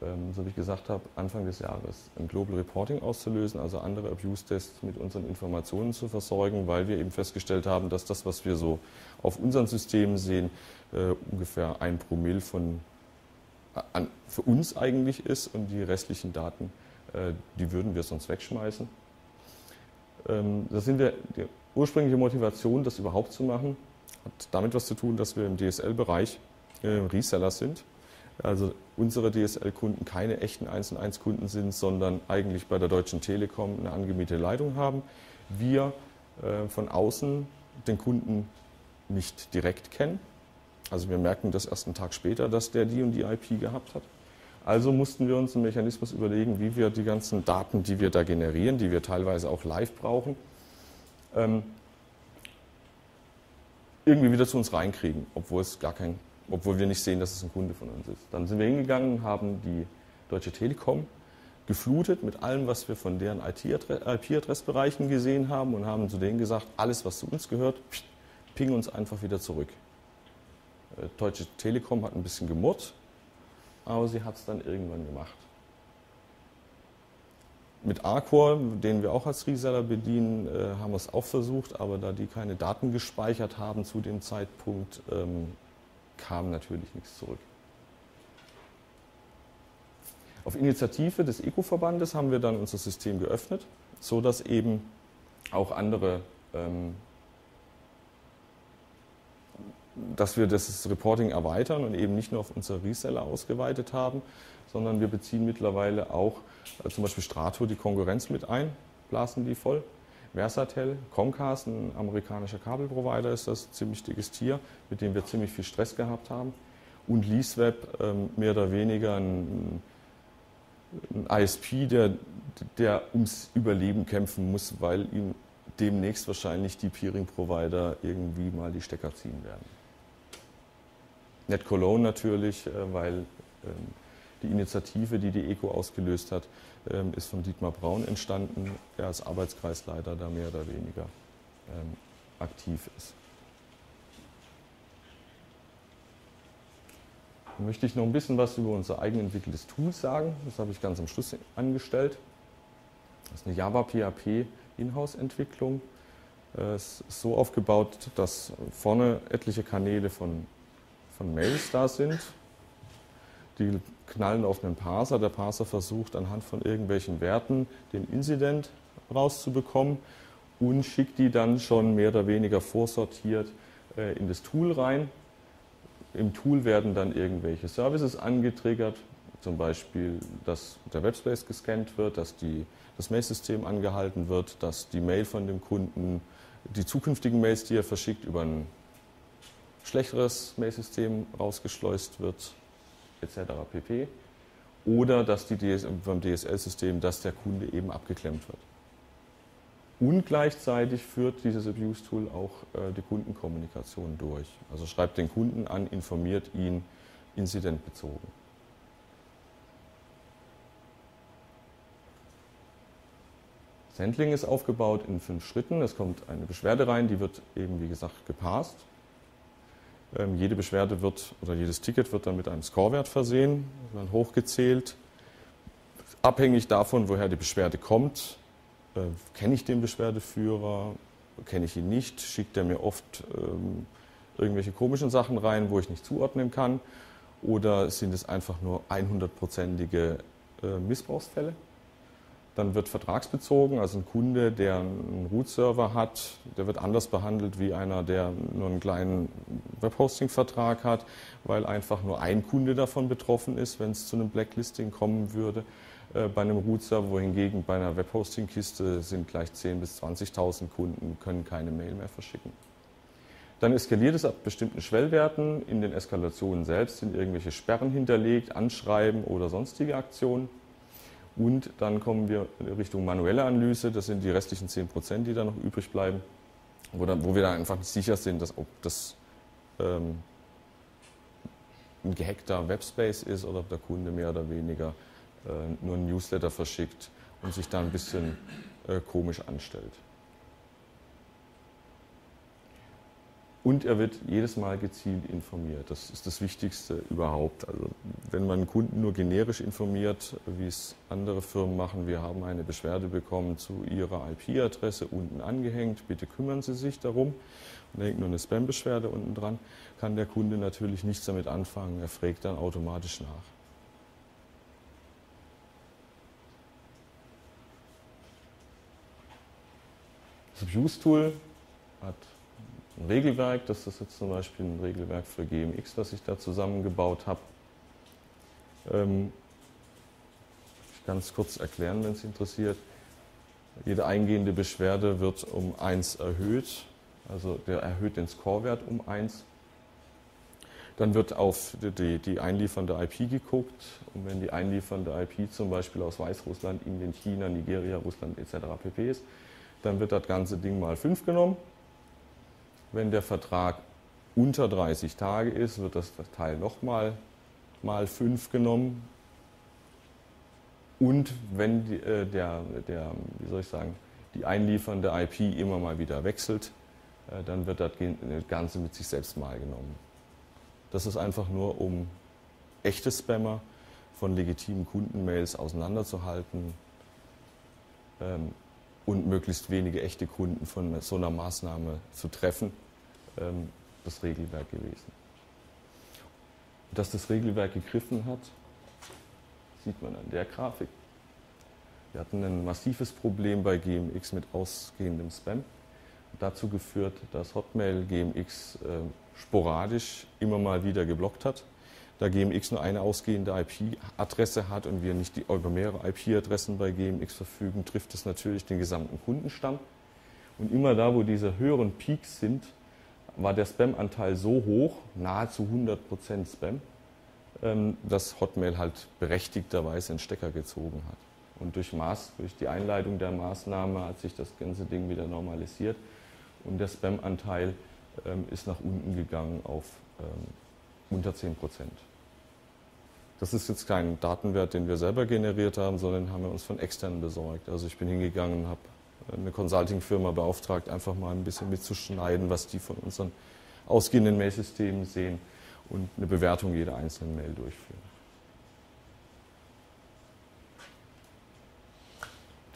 ähm, so wie ich gesagt habe, Anfang des Jahres ein Global Reporting auszulösen, also andere Abuse-Tests mit unseren Informationen zu versorgen, weil wir eben festgestellt haben, dass das, was wir so auf unseren Systemen sehen, äh, ungefähr ein Promille von äh, an, für uns eigentlich ist und die restlichen Daten, äh, die würden wir sonst wegschmeißen. Ähm, da sind wir, die ursprüngliche Motivation, das überhaupt zu machen, hat damit was zu tun, dass wir im DSL-Bereich Reseller sind. Also unsere DSL-Kunden keine echten 1 und 1 Kunden sind, sondern eigentlich bei der Deutschen Telekom eine angemietete Leitung haben. Wir äh, von außen den Kunden nicht direkt kennen. Also wir merken das erst einen Tag später, dass der die und die IP gehabt hat. Also mussten wir uns einen Mechanismus überlegen, wie wir die ganzen Daten, die wir da generieren, die wir teilweise auch live brauchen, ähm, irgendwie wieder zu uns reinkriegen, obwohl es gar kein obwohl wir nicht sehen, dass es ein Kunde von uns ist. Dann sind wir hingegangen haben die Deutsche Telekom geflutet mit allem, was wir von deren IP-Adressbereichen gesehen haben und haben zu denen gesagt, alles, was zu uns gehört, ping uns einfach wieder zurück. Äh, Deutsche Telekom hat ein bisschen gemurrt, aber sie hat es dann irgendwann gemacht. Mit Arcor, den wir auch als Reseller bedienen, äh, haben wir es auch versucht, aber da die keine Daten gespeichert haben zu dem Zeitpunkt, ähm, kam natürlich nichts zurück. Auf Initiative des ECO-Verbandes haben wir dann unser System geöffnet, sodass eben auch andere, ähm, dass wir das Reporting erweitern und eben nicht nur auf unsere Reseller ausgeweitet haben, sondern wir beziehen mittlerweile auch äh, zum Beispiel Strato, die Konkurrenz mit ein, blasen die voll. Versatel, Comcast, ein amerikanischer Kabelprovider ist das, ziemlich dickes Tier, mit dem wir ziemlich viel Stress gehabt haben. Und LeaseWeb, ähm, mehr oder weniger ein, ein ISP, der, der ums Überleben kämpfen muss, weil ihm demnächst wahrscheinlich die Peering-Provider irgendwie mal die Stecker ziehen werden. NetCologne natürlich, äh, weil ähm, die Initiative, die die ECO ausgelöst hat, ähm, ist von Dietmar Braun entstanden, der als Arbeitskreisleiter da mehr oder weniger ähm, aktiv ist. Dann möchte ich noch ein bisschen was über unser eigenentwickeltes Tool sagen. Das habe ich ganz am Schluss angestellt. Das ist eine Java PHP Inhouse-Entwicklung. Es ist so aufgebaut, dass vorne etliche Kanäle von, von Mails da sind. Die knallen auf einen Parser. Der Parser versucht anhand von irgendwelchen Werten den Incident rauszubekommen und schickt die dann schon mehr oder weniger vorsortiert äh, in das Tool rein. Im Tool werden dann irgendwelche Services angetriggert, zum Beispiel, dass der Webspace gescannt wird, dass die, das Mailsystem angehalten wird, dass die Mail von dem Kunden, die zukünftigen Mails, die er verschickt, über ein schlechteres Mailsystem rausgeschleust wird, etc. pp. Oder dass die DS, beim DSL-System, dass der Kunde eben abgeklemmt wird. Und gleichzeitig führt dieses Abuse-Tool auch äh, die Kundenkommunikation durch. Also schreibt den Kunden an, informiert ihn inzidentbezogen. Das Handling ist aufgebaut in fünf Schritten. Es kommt eine Beschwerde rein, die wird eben, wie gesagt, gepasst. Ähm, jede Beschwerde wird oder jedes Ticket wird dann mit einem Scorewert versehen, dann hochgezählt. Abhängig davon, woher die Beschwerde kommt, äh, kenne ich den Beschwerdeführer, kenne ich ihn nicht, schickt er mir oft ähm, irgendwelche komischen Sachen rein, wo ich nicht zuordnen kann, oder sind es einfach nur 100-prozentige äh, Missbrauchsfälle? Dann wird vertragsbezogen, also ein Kunde, der einen Root-Server hat, der wird anders behandelt wie einer, der nur einen kleinen Webhosting-Vertrag hat, weil einfach nur ein Kunde davon betroffen ist, wenn es zu einem Blacklisting kommen würde. Äh, bei einem Root-Server, wohingegen bei einer Webhosting-Kiste sind gleich 10.000 bis 20.000 Kunden, können keine Mail mehr verschicken. Dann eskaliert es ab bestimmten Schwellwerten. In den Eskalationen selbst sind irgendwelche Sperren hinterlegt, Anschreiben oder sonstige Aktionen. Und dann kommen wir Richtung manuelle Analyse. Das sind die restlichen 10 Prozent, die da noch übrig bleiben, wo, dann, wo wir dann einfach nicht sicher sind, dass ob das ähm, ein gehackter Webspace ist oder ob der Kunde mehr oder weniger äh, nur ein Newsletter verschickt und sich da ein bisschen äh, komisch anstellt. Und er wird jedes Mal gezielt informiert. Das ist das Wichtigste überhaupt. Also wenn man Kunden nur generisch informiert, wie es andere Firmen machen, wir haben eine Beschwerde bekommen zu Ihrer IP-Adresse unten angehängt, bitte kümmern Sie sich darum. Und da hängt nur eine Spam-Beschwerde unten dran, kann der Kunde natürlich nichts damit anfangen. Er fragt dann automatisch nach. Das Abuse-Tool hat ein Regelwerk, das ist jetzt zum Beispiel ein Regelwerk für GMX, was ich da zusammengebaut habe. Ähm, ich kann es kurz erklären, wenn es interessiert. Jede eingehende Beschwerde wird um 1 erhöht, also der erhöht den Scorewert um 1. Dann wird auf die, die einliefernde IP geguckt und wenn die einliefernde IP zum Beispiel aus Weißrussland, Indien, China, Nigeria, Russland etc. pp. ist, dann wird das ganze Ding mal 5 genommen. Wenn der Vertrag unter 30 Tage ist, wird das Teil nochmal mal 5 genommen. Und wenn die, äh, der, der, wie soll ich sagen, die einliefernde IP immer mal wieder wechselt, äh, dann wird das Ganze mit sich selbst mal genommen. Das ist einfach nur, um echte Spammer von legitimen Kundenmails auseinanderzuhalten. Ähm, und möglichst wenige echte Kunden von so einer Maßnahme zu treffen, ähm, das Regelwerk gewesen. Dass das Regelwerk gegriffen hat, sieht man an der Grafik. Wir hatten ein massives Problem bei GMX mit ausgehendem Spam. Dazu geführt, dass Hotmail GMX äh, sporadisch immer mal wieder geblockt hat da GMX nur eine ausgehende IP-Adresse hat und wir nicht die, über mehrere IP-Adressen bei GMX verfügen, trifft es natürlich den gesamten Kundenstamm. Und immer da, wo diese höheren Peaks sind, war der Spam-Anteil so hoch, nahezu 100% Spam, ähm, dass Hotmail halt berechtigterweise einen Stecker gezogen hat. Und durch, Maß, durch die Einleitung der Maßnahme hat sich das ganze Ding wieder normalisiert und der Spam-Anteil ähm, ist nach unten gegangen auf ähm, unter 10 Prozent. Das ist jetzt kein Datenwert, den wir selber generiert haben, sondern haben wir uns von externen besorgt. Also ich bin hingegangen und habe eine Consulting-Firma beauftragt, einfach mal ein bisschen mitzuschneiden, was die von unseren ausgehenden Mail-Systemen sehen und eine Bewertung jeder einzelnen Mail durchführen.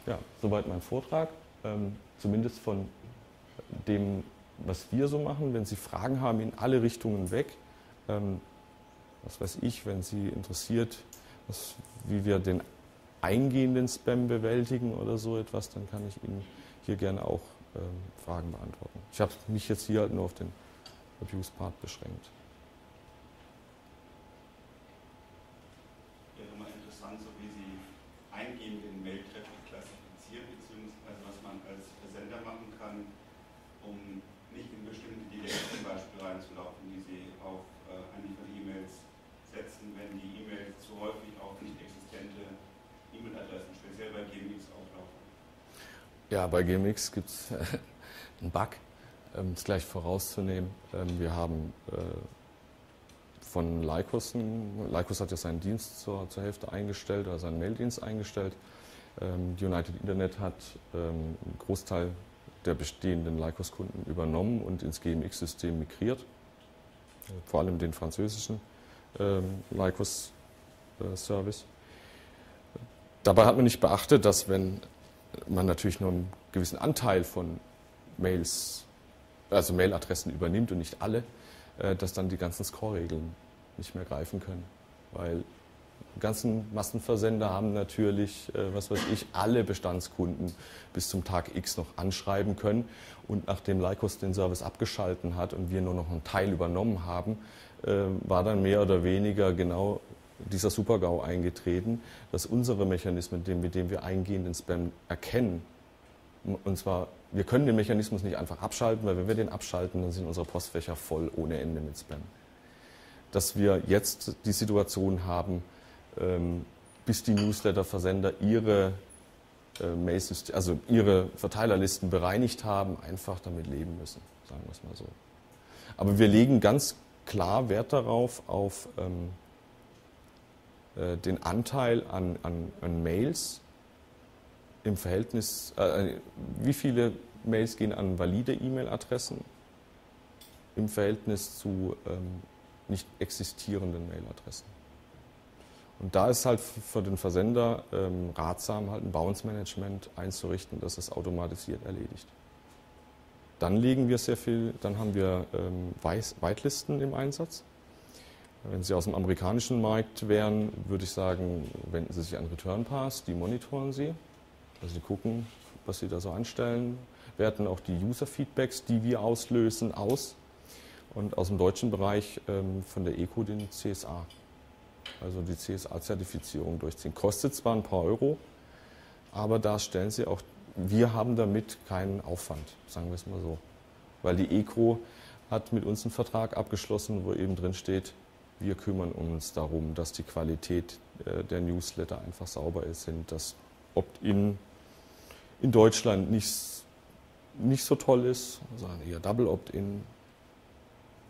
Ja, soweit mein Vortrag. ähm, zumindest von dem, was wir so machen. Wenn Sie Fragen haben, in alle Richtungen weg. Was weiß ich, wenn Sie interessiert, was, wie wir den eingehenden Spam bewältigen oder so etwas, dann kann ich Ihnen hier gerne auch ähm, Fragen beantworten. Ich habe mich jetzt hier halt nur auf den Abuse-Part beschränkt. Ja, bei GMX gibt es einen Bug, um es gleich vorauszunehmen. Ähm, wir haben äh, von Lycos, Lycos hat ja seinen Dienst zur, zur Hälfte eingestellt, also seinen Maildienst eingestellt. Ähm, United Internet hat ähm, einen Großteil der bestehenden Lycos-Kunden übernommen und ins GMX-System migriert, vor allem den französischen Lycos-Service. Äh, Dabei hat man nicht beachtet, dass wenn man natürlich nur einen gewissen Anteil von Mails, also Mailadressen übernimmt und nicht alle, äh, dass dann die ganzen Score-Regeln nicht mehr greifen können. Weil die ganzen Massenversender haben natürlich, äh, was weiß ich, alle Bestandskunden bis zum Tag X noch anschreiben können. Und nachdem Lycos den Service abgeschalten hat und wir nur noch einen Teil übernommen haben, äh, war dann mehr oder weniger genau dieser Super-GAU eingetreten, dass unsere Mechanismen, mit denen wir eingehenden Spam erkennen, und zwar, wir können den Mechanismus nicht einfach abschalten, weil wenn wir den abschalten, dann sind unsere Postfächer voll ohne Ende mit Spam. Dass wir jetzt die Situation haben, ähm, bis die Newsletter-Versender ihre äh, also ihre Verteilerlisten bereinigt haben, einfach damit leben müssen, sagen wir es mal so. Aber wir legen ganz klar Wert darauf, auf ähm, äh, den Anteil an, an, an, Mails im Verhältnis, äh, wie viele Mails gehen an valide E-Mail-Adressen im Verhältnis zu ähm, nicht existierenden Mail-Adressen. Und da ist halt für den Versender ähm, ratsam, halt ein Bounce-Management einzurichten, das es automatisiert erledigt. Dann legen wir sehr viel, dann haben wir ähm, Whitelisten im Einsatz. Wenn Sie aus dem amerikanischen Markt wären, würde ich sagen, wenden Sie sich an Return Pass, die monitoren Sie. Also die gucken, was Sie da so anstellen, werten auch die User-Feedbacks, die wir auslösen, aus. Und aus dem deutschen Bereich ähm, von der ECO den CSA, also die CSA-Zertifizierung durchziehen. Kostet zwar ein paar Euro, aber da stellen Sie auch, wir haben damit keinen Aufwand, sagen wir es mal so. Weil die ECO hat mit uns einen Vertrag abgeschlossen, wo eben drin steht, wir kümmern uns darum, dass die Qualität äh, der Newsletter einfach sauber ist, dass Opt-in in Deutschland nicht, nicht so toll ist, sondern eher Double Opt-in,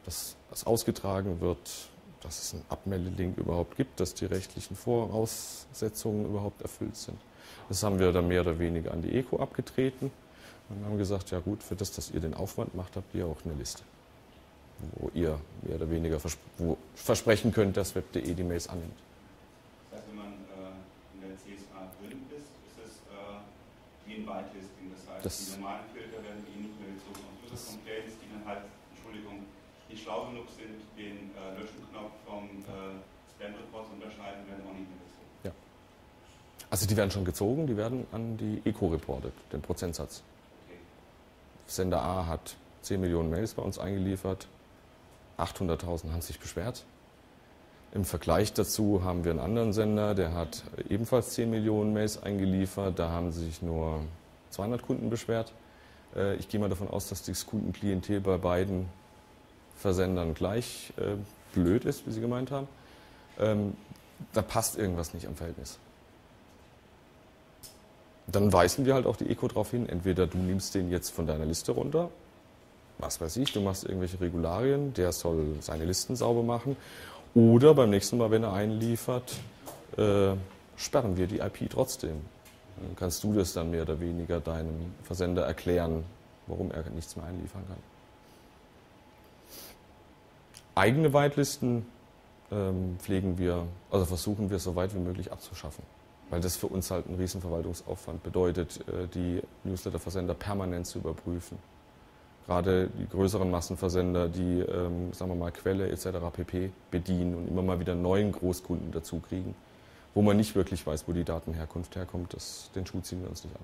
dass das ausgetragen wird, dass es einen Abmeldelink überhaupt gibt, dass die rechtlichen Voraussetzungen überhaupt erfüllt sind. Das haben wir dann mehr oder weniger an die ECO abgetreten und haben gesagt, ja gut, für das, dass ihr den Aufwand macht, habt ihr auch eine Liste wo ihr mehr oder weniger vers versprechen könnt, dass Web.de die Mails annimmt. Das heißt, wenn man äh, in der CSA drin ist, ist es äh, wie ein Whitelisting. Das heißt, das die normalen Filter werden eh nicht mehr gezogen auf User Complaints, die dann halt, Entschuldigung, nicht schlau genug sind, den äh, Löschenknopf vom äh, Spam-Report zu unterscheiden, werden auch nicht mehr gezogen. Ja. Also die werden schon gezogen, die werden an die ECO reportet, den Prozentsatz. Okay. Sender A hat 10 Millionen Mails bei uns eingeliefert, 800.000 haben sich beschwert. Im Vergleich dazu haben wir einen anderen Sender, der hat ebenfalls 10 Millionen Mails eingeliefert. Da haben sich nur 200 Kunden beschwert. Äh, ich gehe mal davon aus, dass das Kundenklientel bei beiden Versendern gleich äh, blöd ist, wie Sie gemeint haben. Ähm, da passt irgendwas nicht am Verhältnis. Dann weisen wir halt auch die Eco darauf hin, entweder du nimmst den jetzt von deiner Liste runter was weiß ich, du machst irgendwelche Regularien, der soll seine Listen sauber machen. Oder beim nächsten Mal, wenn er einliefert, äh, sperren wir die IP trotzdem. Dann kannst du das dann mehr oder weniger deinem Versender erklären, warum er nichts mehr einliefern kann. Eigene Whitelisten ähm, pflegen wir, also versuchen wir so weit wie möglich abzuschaffen. weil das für uns halt einen riesen Verwaltungsaufwand bedeutet, äh, die Newsletter-Versender permanent zu überprüfen. Gerade die größeren Massenversender, die, ähm, sagen wir mal, Quelle etc. pp. bedienen und immer mal wieder neuen Großkunden dazu kriegen, wo man nicht wirklich weiß, wo die Datenherkunft herkommt, das, den Schuh ziehen wir uns nicht an.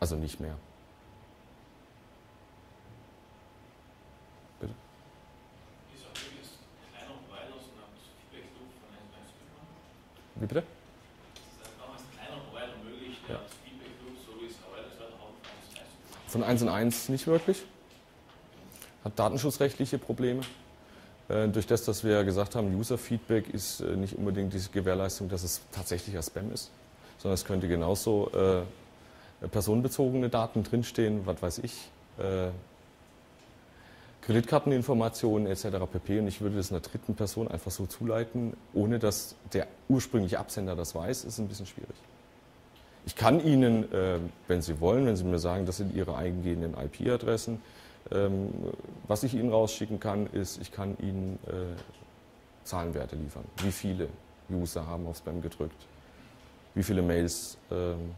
Also nicht mehr. Bitte? Wie bitte? Von 1 und 1 nicht wirklich. Hat datenschutzrechtliche Probleme. Äh, durch das, dass wir gesagt haben, User-Feedback ist äh, nicht unbedingt diese Gewährleistung, dass es tatsächlich als Spam ist, sondern es könnte genauso äh, personenbezogene Daten drinstehen, was weiß ich, äh, Kreditkarteninformationen etc. pp. Und ich würde das einer dritten Person einfach so zuleiten, ohne dass der ursprüngliche Absender das weiß, ist ein bisschen schwierig. Ich kann Ihnen, äh, wenn Sie wollen, wenn Sie mir sagen, das sind Ihre eingehenden IP-Adressen, ähm, was ich Ihnen rausschicken kann, ist, ich kann Ihnen äh, Zahlenwerte liefern. Wie viele User haben auf Spam gedrückt? Wie viele Mails? Ähm,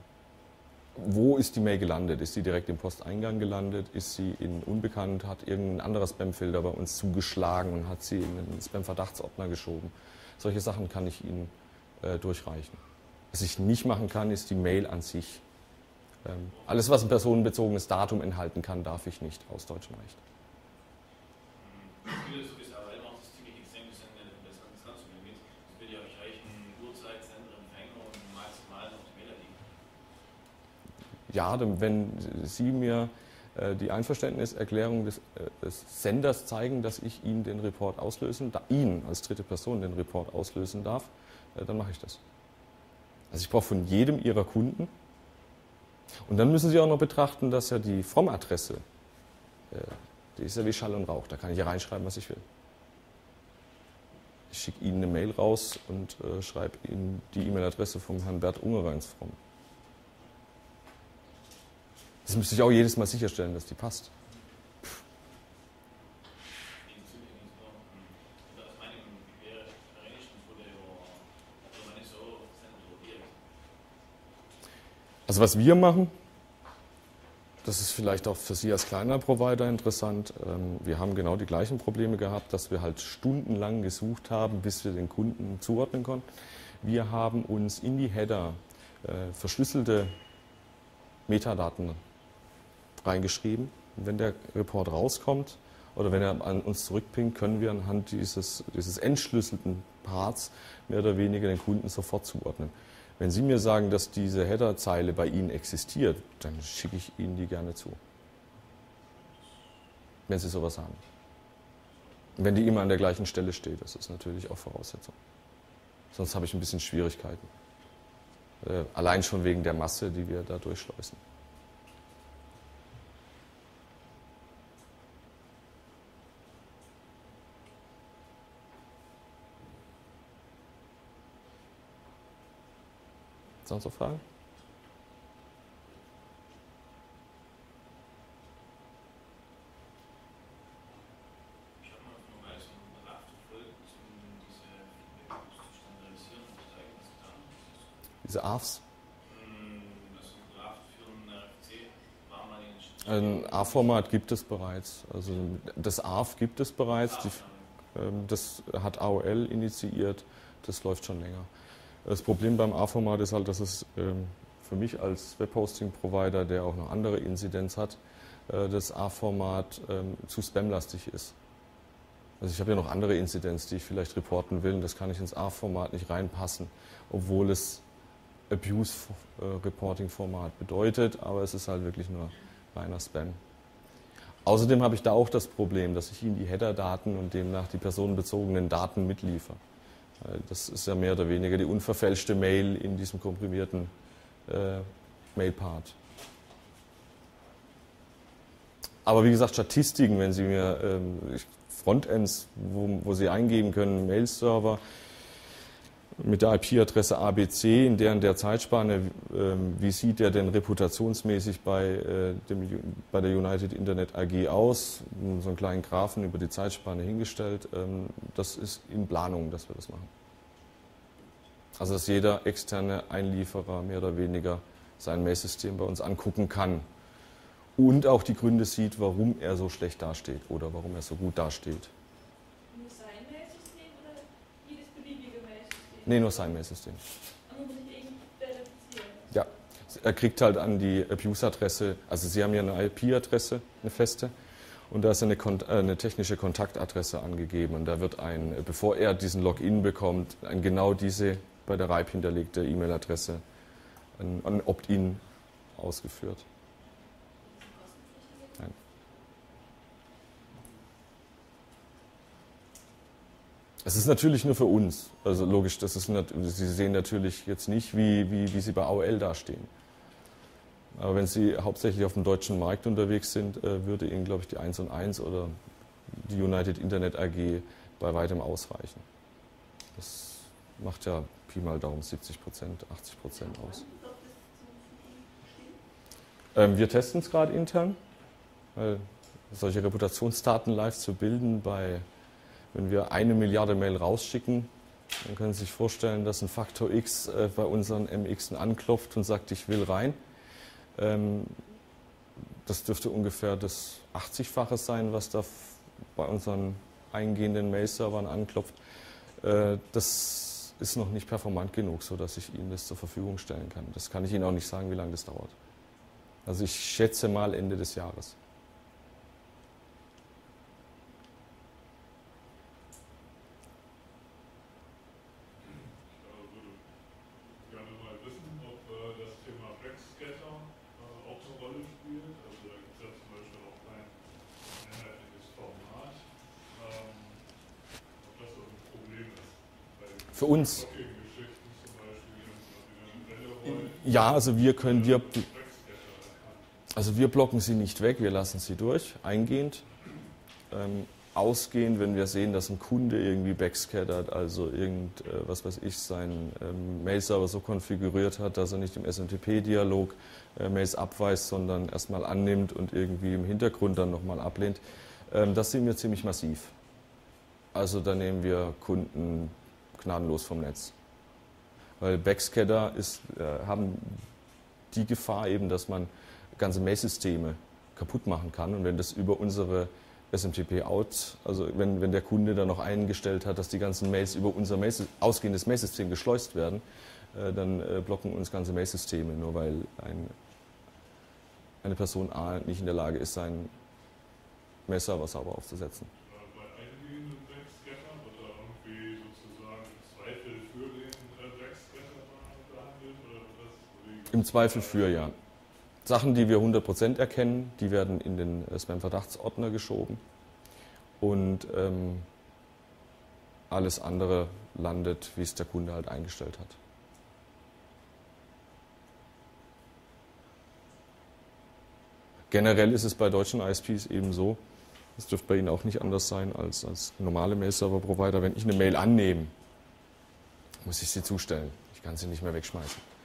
wo ist die Mail gelandet? Ist sie direkt im Posteingang gelandet? Ist sie in Unbekannt? Hat irgendein anderer Spamfilter bei uns zugeschlagen und hat sie in einen Spam-Verdachtsordner geschoben? Solche Sachen kann ich Ihnen äh, durchreichen. Was ich nicht machen kann, ist die Mail an sich. Ähm, alles, was ein personenbezogenes Datum enthalten kann, darf ich nicht aus deutschem Recht. Ja, wenn Sie mir äh, die Einverständniserklärung des, äh, des, Senders zeigen, dass ich Ihnen den Report auslösen, da, Ihnen als dritte Person den Report auslösen darf, äh, dann mache ich das. Also ich brauche von jedem Ihrer Kunden. Und dann müssen Sie auch noch betrachten, dass ja die From-Adresse, äh, die ist ja wie Schall und Rauch. Da kann ich ja reinschreiben, was ich will. Ich schicke Ihnen eine Mail raus und äh, schreibe Ihnen die E-Mail-Adresse vom Herrn Bert Ungerer ins From. Das müsste ich auch jedes Mal sicherstellen, dass die passt. Also was wir machen, das ist vielleicht auch für Sie als kleiner Provider interessant. Ähm, wir haben genau die gleichen Probleme gehabt, dass wir halt stundenlang gesucht haben, bis wir den Kunden zuordnen konnten. Wir haben uns in die Header äh, verschlüsselte Metadaten reingeschrieben. Wenn der Report rauskommt oder wenn er an uns zurückpingt, können wir anhand dieses, dieses entschlüsselten Parts mehr oder weniger den Kunden sofort zuordnen. Wenn Sie mir sagen, dass diese Header-Zeile bei Ihnen existiert, dann schicke ich Ihnen die gerne zu. Wenn Sie sowas haben. wenn die immer an der gleichen Stelle steht, das ist natürlich auch Voraussetzung. Sonst habe ich ein bisschen Schwierigkeiten. Äh, allein schon wegen der Masse, die wir da durchschleusen. Sonst noch Fragen? Diese AFs? Ein A-Format gibt es bereits. Also das AF gibt es bereits. Die, ähm, das hat AOL initiiert. Das läuft schon länger. Das Problem beim A-Format ist halt, dass es ähm, für mich als Webhosting-Provider, der auch noch andere Inzidenz hat, äh, das A-Format ähm, zu spamlastig ist. Also ich habe ja noch andere Inzidenz, die ich vielleicht reporten will, und das kann ich ins A-Format nicht reinpassen, obwohl es Abuse-Reporting-Format bedeutet, aber es ist halt wirklich nur reiner Spam. Außerdem habe ich da auch das Problem, dass ich Ihnen die Header-Daten und demnach die personenbezogenen Daten mitliefere. Das ist ja mehr oder weniger die unverfälschte Mail in diesem komprimierten äh, Mail-Part. Aber wie gesagt, Statistiken, wenn Sie mir ähm, Frontends, wo, wo, Sie eingeben können, Mail-Server mit der IP-Adresse ABC, in deren der Zeitspanne, äh, wie sieht der denn reputationsmäßig bei, äh, dem, bei der United Internet AG aus, so einen kleinen Graphen über die Zeitspanne hingestellt. Ähm, das ist in Planung, dass wir das machen. Also dass jeder externe Einlieferer mehr oder weniger sein Mail-System bei uns angucken kann und auch die Gründe sieht, warum er so schlecht dasteht oder warum er so gut dasteht. Nur sein Mail-System oder jedes beliebige Mail-System? Nee, nur sein Mail-System. Ja, er kriegt halt an die Abuse-Adresse, also Sie haben ja eine IP-Adresse, eine feste, und da ist eine, äh, eine, technische Kontaktadresse angegeben und da wird ein, bevor er diesen Login bekommt, ein genau diese bei der RIPE hinterlegte E-Mail-Adresse, ein, ein Opt-in ausgeführt. Es ist natürlich nur für uns. Also logisch, das ist, Sie sehen natürlich jetzt nicht, wie, wie, wie Sie bei AOL dastehen. Aber wenn Sie hauptsächlich auf dem deutschen Markt unterwegs sind, äh, würde Ihnen, glaube ich, die 1 und 1 oder die United Internet AG bei weitem ausreichen. Das macht ja Pi mal Daumen 70 Prozent, 80 Prozent aus. Ähm, wir testen es gerade intern, weil solche Reputationsdaten live zu bilden, bei, wenn wir eine Milliarde Mail rausschicken, dann können Sie sich vorstellen, dass ein Faktor X äh, bei unseren MX anklopft und sagt, ich will rein. Ähm, das dürfte ungefähr das 80-fache sein, was da bei unseren eingehenden Mail-Servern anklopft. Äh, das ist noch nicht performant genug, sodass ich Ihnen das zur Verfügung stellen kann. Das kann ich Ihnen auch nicht sagen, wie lange das dauert. Also ich schätze mal Ende des Jahres. Uns. Ja, also wir können, wir, also wir blocken sie nicht weg, wir lassen sie durch, eingehend. Ähm, ausgehend, wenn wir sehen, dass ein Kunde irgendwie backscattert, also irgend, äh, was weiß ich, seinen ähm, Mail-Server so konfiguriert hat, dass er nicht im SMTP-Dialog äh, Mails abweist, sondern erstmal annimmt und irgendwie im Hintergrund dann nochmal ablehnt. Ähm, das sehen wir ziemlich massiv. Also da nehmen wir Kunden gnadenlos vom Netz. Weil Backscatter ist, äh, haben die Gefahr eben, dass man ganze Mail-Systeme kaputt machen kann. Und wenn das über unsere SMTP-Out, also wenn, wenn der Kunde dann noch eingestellt hat, dass die ganzen Mails über unser Mail, ausgehendes Mail-System geschleust werden, äh, dann äh, blocken uns ganze Mail-Systeme, nur weil ein, eine Person A nicht in der Lage ist, seinen Mail-Server sauber aufzusetzen. Im Zweifel für, ja. Sachen, die wir 100% erkennen, die werden in den äh, Spam-Verdachtsordner geschoben. Und ähm, alles andere landet, wie es der Kunde halt eingestellt hat. Generell ist es bei deutschen ISPs eben so, es dürfte bei Ihnen auch nicht anders sein als, als normale Mail-Server-Provider. Wenn ich eine Mail annehme, muss ich sie zustellen. Ich kann sie nicht mehr wegschmeißen.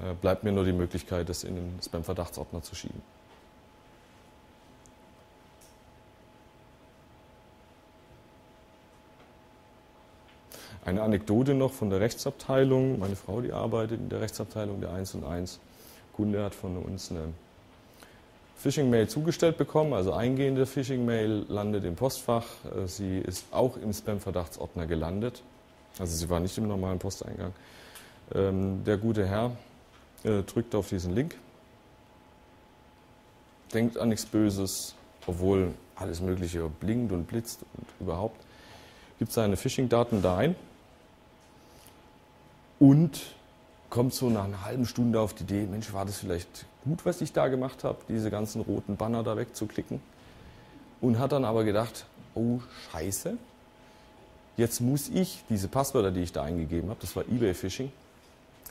Äh, bleibt mir nur die Möglichkeit, das in den Spam-Verdachtsordner zu schieben. Eine Anekdote noch von der Rechtsabteilung. Meine Frau, die arbeitet in der Rechtsabteilung der 1 und 1. Kunde hat von uns eine Phishing-Mail zugestellt bekommen, also eingehende Phishing-Mail landet im Postfach. Äh, sie ist auch im Spam-Verdachtsordner gelandet. Also sie war nicht im normalen Posteingang. Ähm, der gute Herr äh, drückt auf diesen Link, denkt an nichts Böses, obwohl alles Mögliche blinkt und blitzt und überhaupt, gibt seine Phishing-Daten da ein und kommt so nach einer halben Stunde auf die Idee, Mensch, war das vielleicht gut, was ich da gemacht habe, diese ganzen roten Banner da wegzuklicken. Und hat dann aber gedacht, oh scheiße, jetzt muss ich diese Passwörter, die ich da eingegeben habe, das war eBay-Phishing,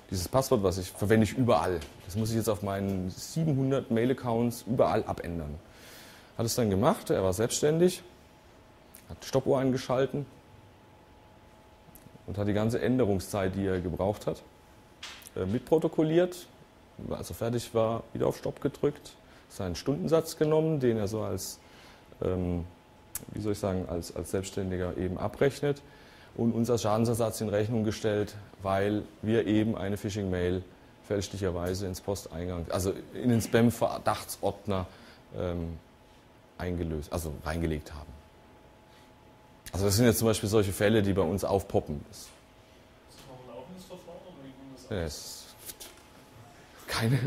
dieses Passwort, was ich verwende ich überall. Das muss ich jetzt auf meinen 700 Mail-Accounts überall abändern. Hat es dann gemacht, er war selbstständig, hat Stoppuhr eingeschalten und hat die ganze Änderungszeit, die er gebraucht hat, äh, mitprotokolliert. Als er fertig war, wieder auf Stopp gedrückt, seinen Stundensatz genommen, den er so als, ähm, wie soll ich sagen, als, als Selbstständiger eben abrechnet und uns als Schadensersatz in Rechnung gestellt, weil wir eben eine Phishing-Mail fälschlicherweise ins Posteingang, also in den Spam-Verdachtsordner ähm, eingelöst, also reingelegt haben. Also das sind jetzt zum Beispiel solche Fälle, die bei uns aufpoppen. Ist das noch ein laufendes Verfahren oder wie das keine,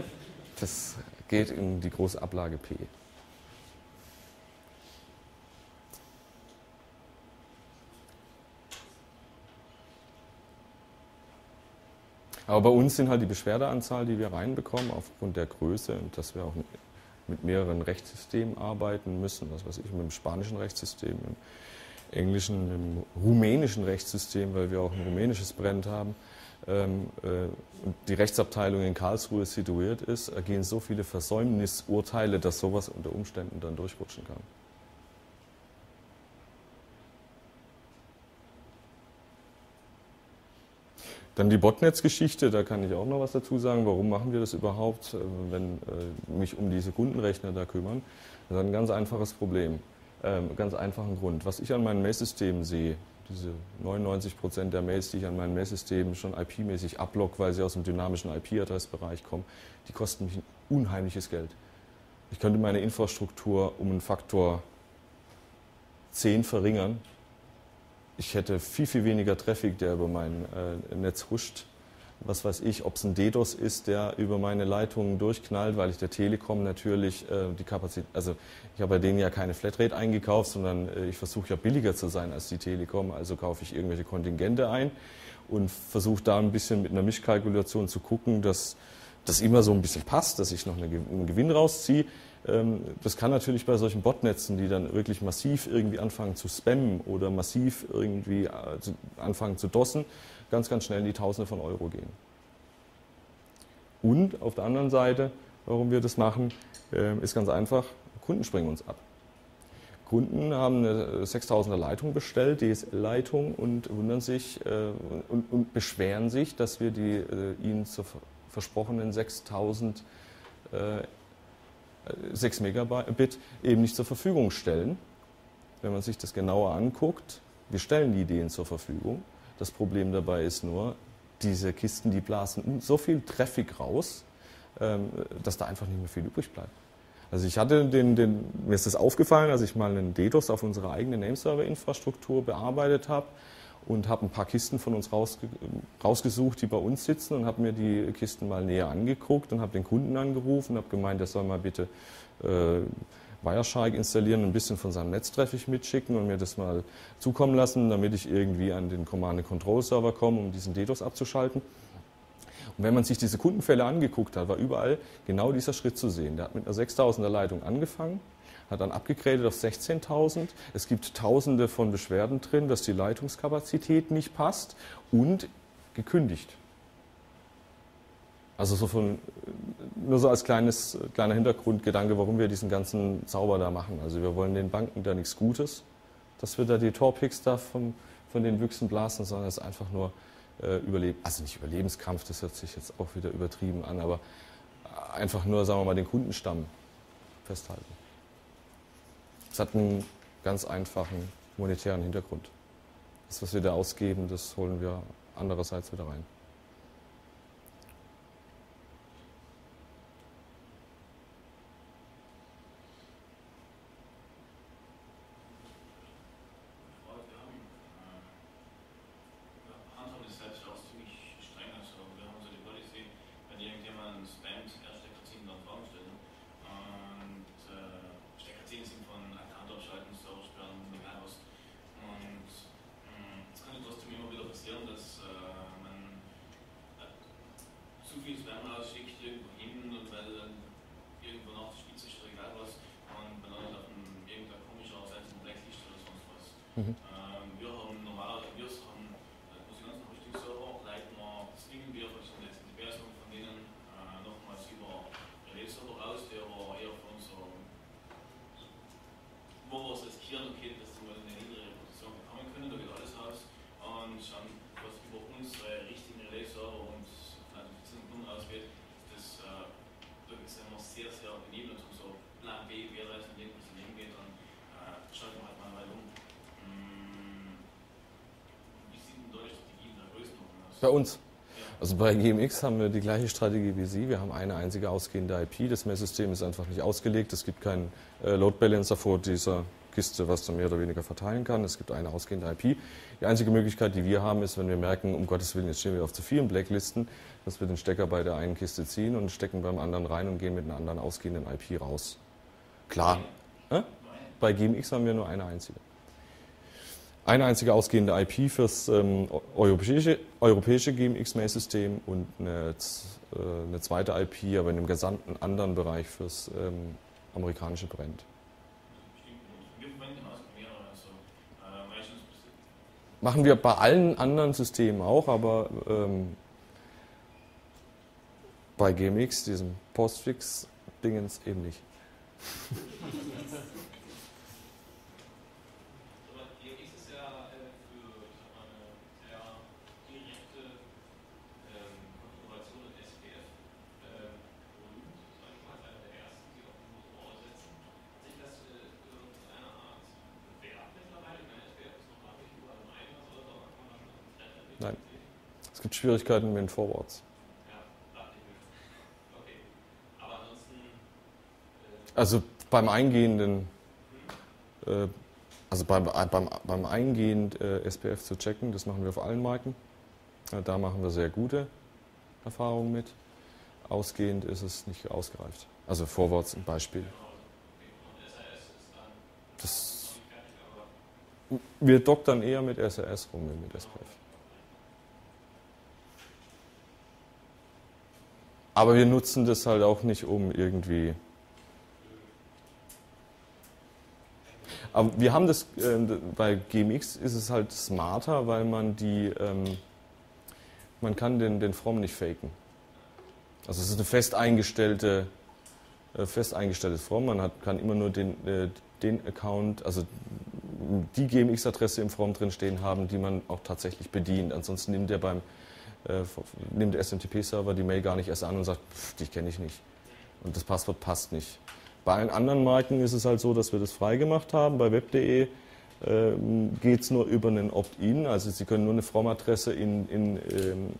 das geht in die große Ablage P. Aber bei uns sind halt die Beschwerdeanzahl, die wir reinbekommen, aufgrund der Größe und dass wir auch mit mehreren Rechtssystemen arbeiten müssen, was weiß ich, mit dem spanischen Rechtssystem, im englischen, im rumänischen Rechtssystem, weil wir auch ein rumänisches Brand haben, ähm, äh, und die Rechtsabteilung in Karlsruhe situiert ist, ergehen so viele Versäumnisurteile, dass sowas unter Umständen dann durchrutschen kann. Dann die Botnetz-Geschichte, da kann ich auch noch was dazu sagen. Warum machen wir das überhaupt, äh, wenn äh, mich um diese Kundenrechner da kümmern? Das ist ein ganz einfaches Problem, ähm, ganz einfachen Grund. Was ich an meinen Mailsystemen sehe, diese 99 Prozent der Mails, die ich an meinen Mailsystemen schon IP-mäßig ablogge, weil sie aus dem dynamischen IP-Adressbereich kommen, die kosten mich ein unheimliches Geld. Ich könnte meine Infrastruktur um einen Faktor 10 verringern. Ich hätte viel, viel weniger Traffic, der über mein äh, Netz huscht was weiß ich, ob es ein DDoS ist, der über meine Leitungen durchknallt, weil ich der Telekom natürlich äh, die Kapazität, also ich habe bei denen ja keine Flatrate eingekauft, sondern äh, ich versuche ja billiger zu sein als die Telekom, also kaufe ich irgendwelche Kontingente ein und versuche da ein bisschen mit einer Mischkalkulation zu gucken, dass das immer so ein bisschen passt, dass ich noch einen Gewinn rausziehe. Ähm, das kann natürlich bei solchen Botnetzen, die dann wirklich massiv irgendwie anfangen zu spammen oder massiv irgendwie äh, anfangen zu dossen, ganz, ganz schnell in die Tausende von Euro gehen. Und auf der anderen Seite, warum wir das machen, äh, ist ganz einfach, Kunden springen uns ab. Kunden haben eine 6000er Leitung bestellt, DSL-Leitung, und wundern sich äh, und, und, beschweren sich, dass wir die äh, ihnen versprochenen 6000 äh, 6 Megabit eben nicht zur Verfügung stellen. Wenn man sich das genauer anguckt, wir stellen die Ideen zur Verfügung, das Problem dabei ist nur, diese Kisten, die blasen so viel Traffic raus, ähm, dass da einfach nicht mehr viel übrig bleibt. Also ich hatte den, den, mir ist das aufgefallen, als ich mal einen DDoS auf unsere eigene Nameserver-Infrastruktur bearbeitet habe und habe ein paar Kisten von uns rausge rausgesucht, die bei uns sitzen und habe mir die Kisten mal näher angeguckt und habe den Kunden angerufen und habe gemeint, der soll mal bitte äh, Wireshark installieren, ein bisschen von seinem Netztraffic mitschicken und mir das mal zukommen lassen, damit ich irgendwie an den Command-Control-Server komme, um diesen DDoS abzuschalten. Und wenn man sich diese Kundenfälle angeguckt hat, war überall genau dieser Schritt zu sehen. Der hat mit einer 6000er Leitung angefangen, hat dann abgegradet auf 16.000. Es gibt tausende von Beschwerden drin, dass die Leitungskapazität nicht passt und gekündigt. Also so von, nur so als kleines, kleiner Hintergrundgedanke, warum wir diesen ganzen Zauber da machen. Also wir wollen den Banken da nichts Gutes, dass wir da die Torpicks da von, von den Büchsen blasen, sondern es ist einfach nur äh, Überleben, also nicht Überlebenskampf, das hört sich jetzt auch wieder übertrieben an, aber einfach nur, sagen wir mal, den Kundenstamm festhalten. Es hat einen ganz einfachen monetären Hintergrund. Das, was wir da ausgeben, das holen wir andererseits wieder rein. Bei uns. Also bei GMX haben wir die gleiche Strategie wie Sie. Wir haben eine einzige ausgehende IP. Das Messsystem ist einfach nicht ausgelegt. Es gibt keinen äh, Load Balancer vor dieser Kiste, was dann mehr oder weniger verteilen kann. Es gibt eine ausgehende IP. Die einzige Möglichkeit, die wir haben, ist, wenn wir merken, um Gottes Willen, jetzt stehen wir auf zu vielen Blacklisten, dass wir den Stecker bei der einen Kiste ziehen und stecken beim anderen rein und gehen mit einer anderen ausgehenden IP raus. Klar. Äh? Bei GMX haben wir nur eine einzige. Eine einzige ausgehende IP fürs ähm, europäische, europäische GMX-Mail-System und eine, äh, eine, zweite IP, aber in dem gesamten anderen Bereich fürs ähm, amerikanische Brand. Machen wir bei allen anderen Systemen auch, aber ähm, bei GMX, diesem Postfix-Dingens, eben nicht. (laughs) Schwierigkeiten mit den Forwards. Also beim eingehenden, äh, also beim, beim, beim eingehend äh, SPF zu checken, das machen wir auf allen Marken. da machen wir sehr gute Erfahrungen mit. Ausgehend ist es nicht ausgereift. Also Forwards ein Beispiel. Das, wir doktern eher mit SRS rum, mit SPF. Aber wir nutzen das halt auch nicht, um irgendwie. Aber wir haben das, äh, bei GMX ist es halt smarter, weil man die, ähm, man kann den, den From nicht faken. Also es ist eine fest eingestellte, äh, fest eingestelltes From, man hat, kann immer nur den, äh, den Account, also die GMX-Adresse im From drin stehen haben, die man auch tatsächlich bedient. Ansonsten nimmt er beim äh, nimmt der SMTP-Server die Mail gar nicht erst an und sagt, pff, dich kenne ich nicht. Und das Passwort passt nicht. Bei allen anderen Marken ist es halt so, dass wir das freigemacht haben. Bei web.de äh, geht es nur über einen Opt-in, also Sie können nur eine From-Adresse in, in, ähm,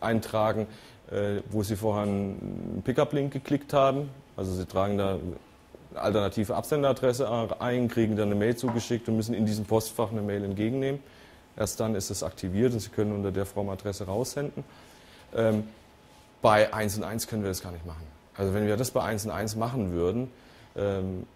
eintragen, äh, wo Sie vorher einen Pickup-Link geklickt haben. Also Sie tragen da eine alternative Absenderadresse ein, kriegen dann eine Mail zugeschickt und müssen in diesem Postfach eine Mail entgegennehmen. Erst dann ist es aktiviert und Sie können unter der From-Adresse raussenden. Ähm, bei 1 und 1 können wir das gar nicht machen. Also wenn wir das bei 1 und 1 machen würden, ähm,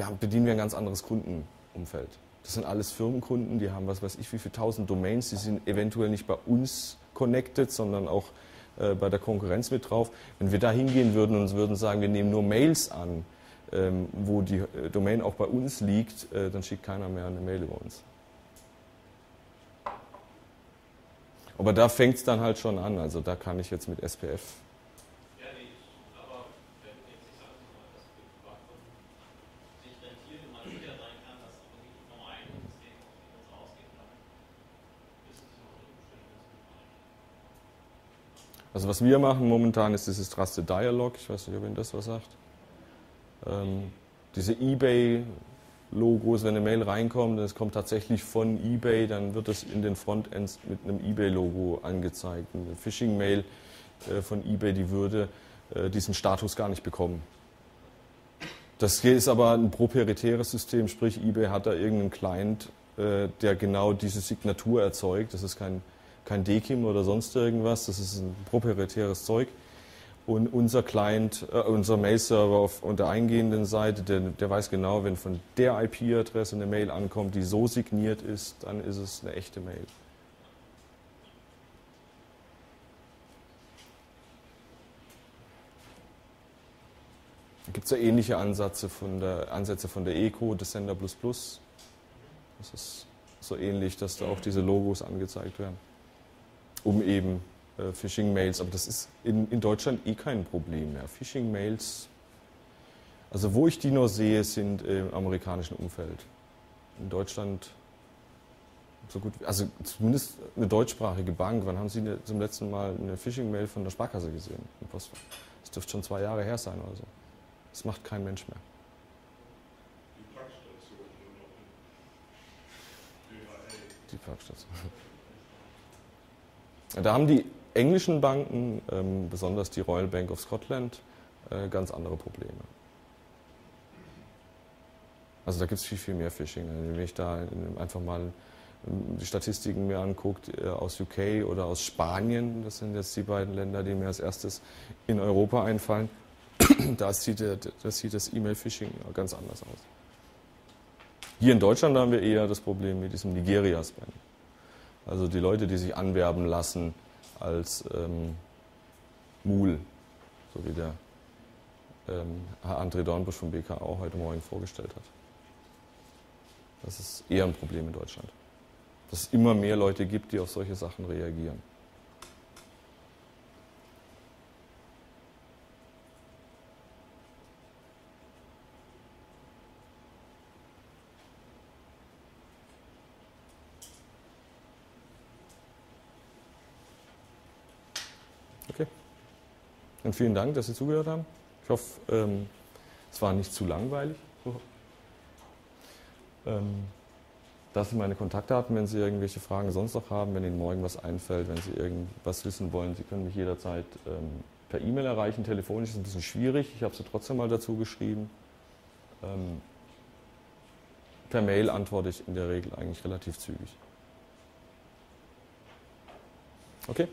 haben, bedienen wir ein ganz anderes Kundenumfeld. Das sind alles Firmenkunden, die haben was weiß ich wie viele tausend Domains, die sind eventuell nicht bei uns connected, sondern auch äh, bei der Konkurrenz mit drauf. Wenn wir da hingehen würden und würden sagen, wir nehmen nur Mails an, ähm, wo die äh, Domain auch bei uns liegt, äh, dann schickt keiner mehr eine Mail über uns. Aber da fängt es dann halt schon an. Also da kann ich jetzt mit SPF. Also was wir machen momentan ist dieses Trusted Dialog. Ich weiß nicht, ob Ihnen das was sagt. Ähm, diese eBay Logos, wenn eine Mail reinkommt, es kommt tatsächlich von eBay, dann wird es in den Frontends mit einem eBay-Logo angezeigt. Eine Phishing-Mail äh, von eBay, die würde äh, diesen Status gar nicht bekommen. Das ist aber ein proprietäres System, sprich eBay hat da irgendeinen Client, äh, der genau diese Signatur erzeugt. Das ist kein, kein DKIM oder sonst irgendwas, das ist ein proprietäres Zeug. Und unser Client, äh, unser Mail-Server auf der eingehenden Seite, der, der weiß genau, wenn von der IP-Adresse eine Mail ankommt, die so signiert ist, dann ist es eine echte Mail. Da gibt es ja ähnliche Ansätze von der, Ansätze von der ECO, des Sender. Das ist so ähnlich, dass da auch diese Logos angezeigt werden, um eben äh, Phishing-Mails, aber das ist in, in Deutschland eh kein Problem mehr. Phishing-Mails, also wo ich die nur sehe, sind im amerikanischen Umfeld. In Deutschland so gut, also zumindest eine deutschsprachige Bank. Wann haben Sie zum letzten Mal eine Phishing-Mail von der Sparkasse gesehen? Das dürfte schon zwei Jahre her sein oder so. Das macht kein Mensch mehr. Die Packstation. Die Packstation. (laughs) Da haben die englischen Banken, ähm, besonders die Royal Bank of Scotland, äh, ganz andere Probleme. Also da gibt es viel, viel mehr Phishing. Wenn ich da einfach mal ähm, die Statistiken mir anguckt äh, aus UK oder aus Spanien, das sind jetzt die beiden Länder, die mir als erstes in Europa einfallen, (clears throat) da sieht, das, sieht das E-Mail-Phishing ganz anders aus. Hier in Deutschland haben wir eher das Problem mit diesem Nigeria-Spam. Also die Leute, die sich anwerben lassen als ähm, Mul, so wie der ähm, Herr André Dornbusch vom BKA heute Morgen vorgestellt hat. Das ist eher ein Problem in Deutschland. Dass es immer mehr Leute gibt, die auf solche Sachen reagieren. Okay. Und vielen Dank, dass Sie zugehört haben. Ich hoffe, ähm, es war nicht zu langweilig. Ähm, das sind meine Kontaktdaten, wenn Sie irgendwelche Fragen sonst noch haben, wenn Ihnen morgen was einfällt, wenn Sie irgendwas wissen wollen. Sie können mich jederzeit ähm, per E-Mail erreichen. Telefonisch ist ein bisschen schwierig. Ich habe Sie trotzdem mal dazu geschrieben. Ähm, per Mail antworte ich in der Regel eigentlich relativ zügig. Okay?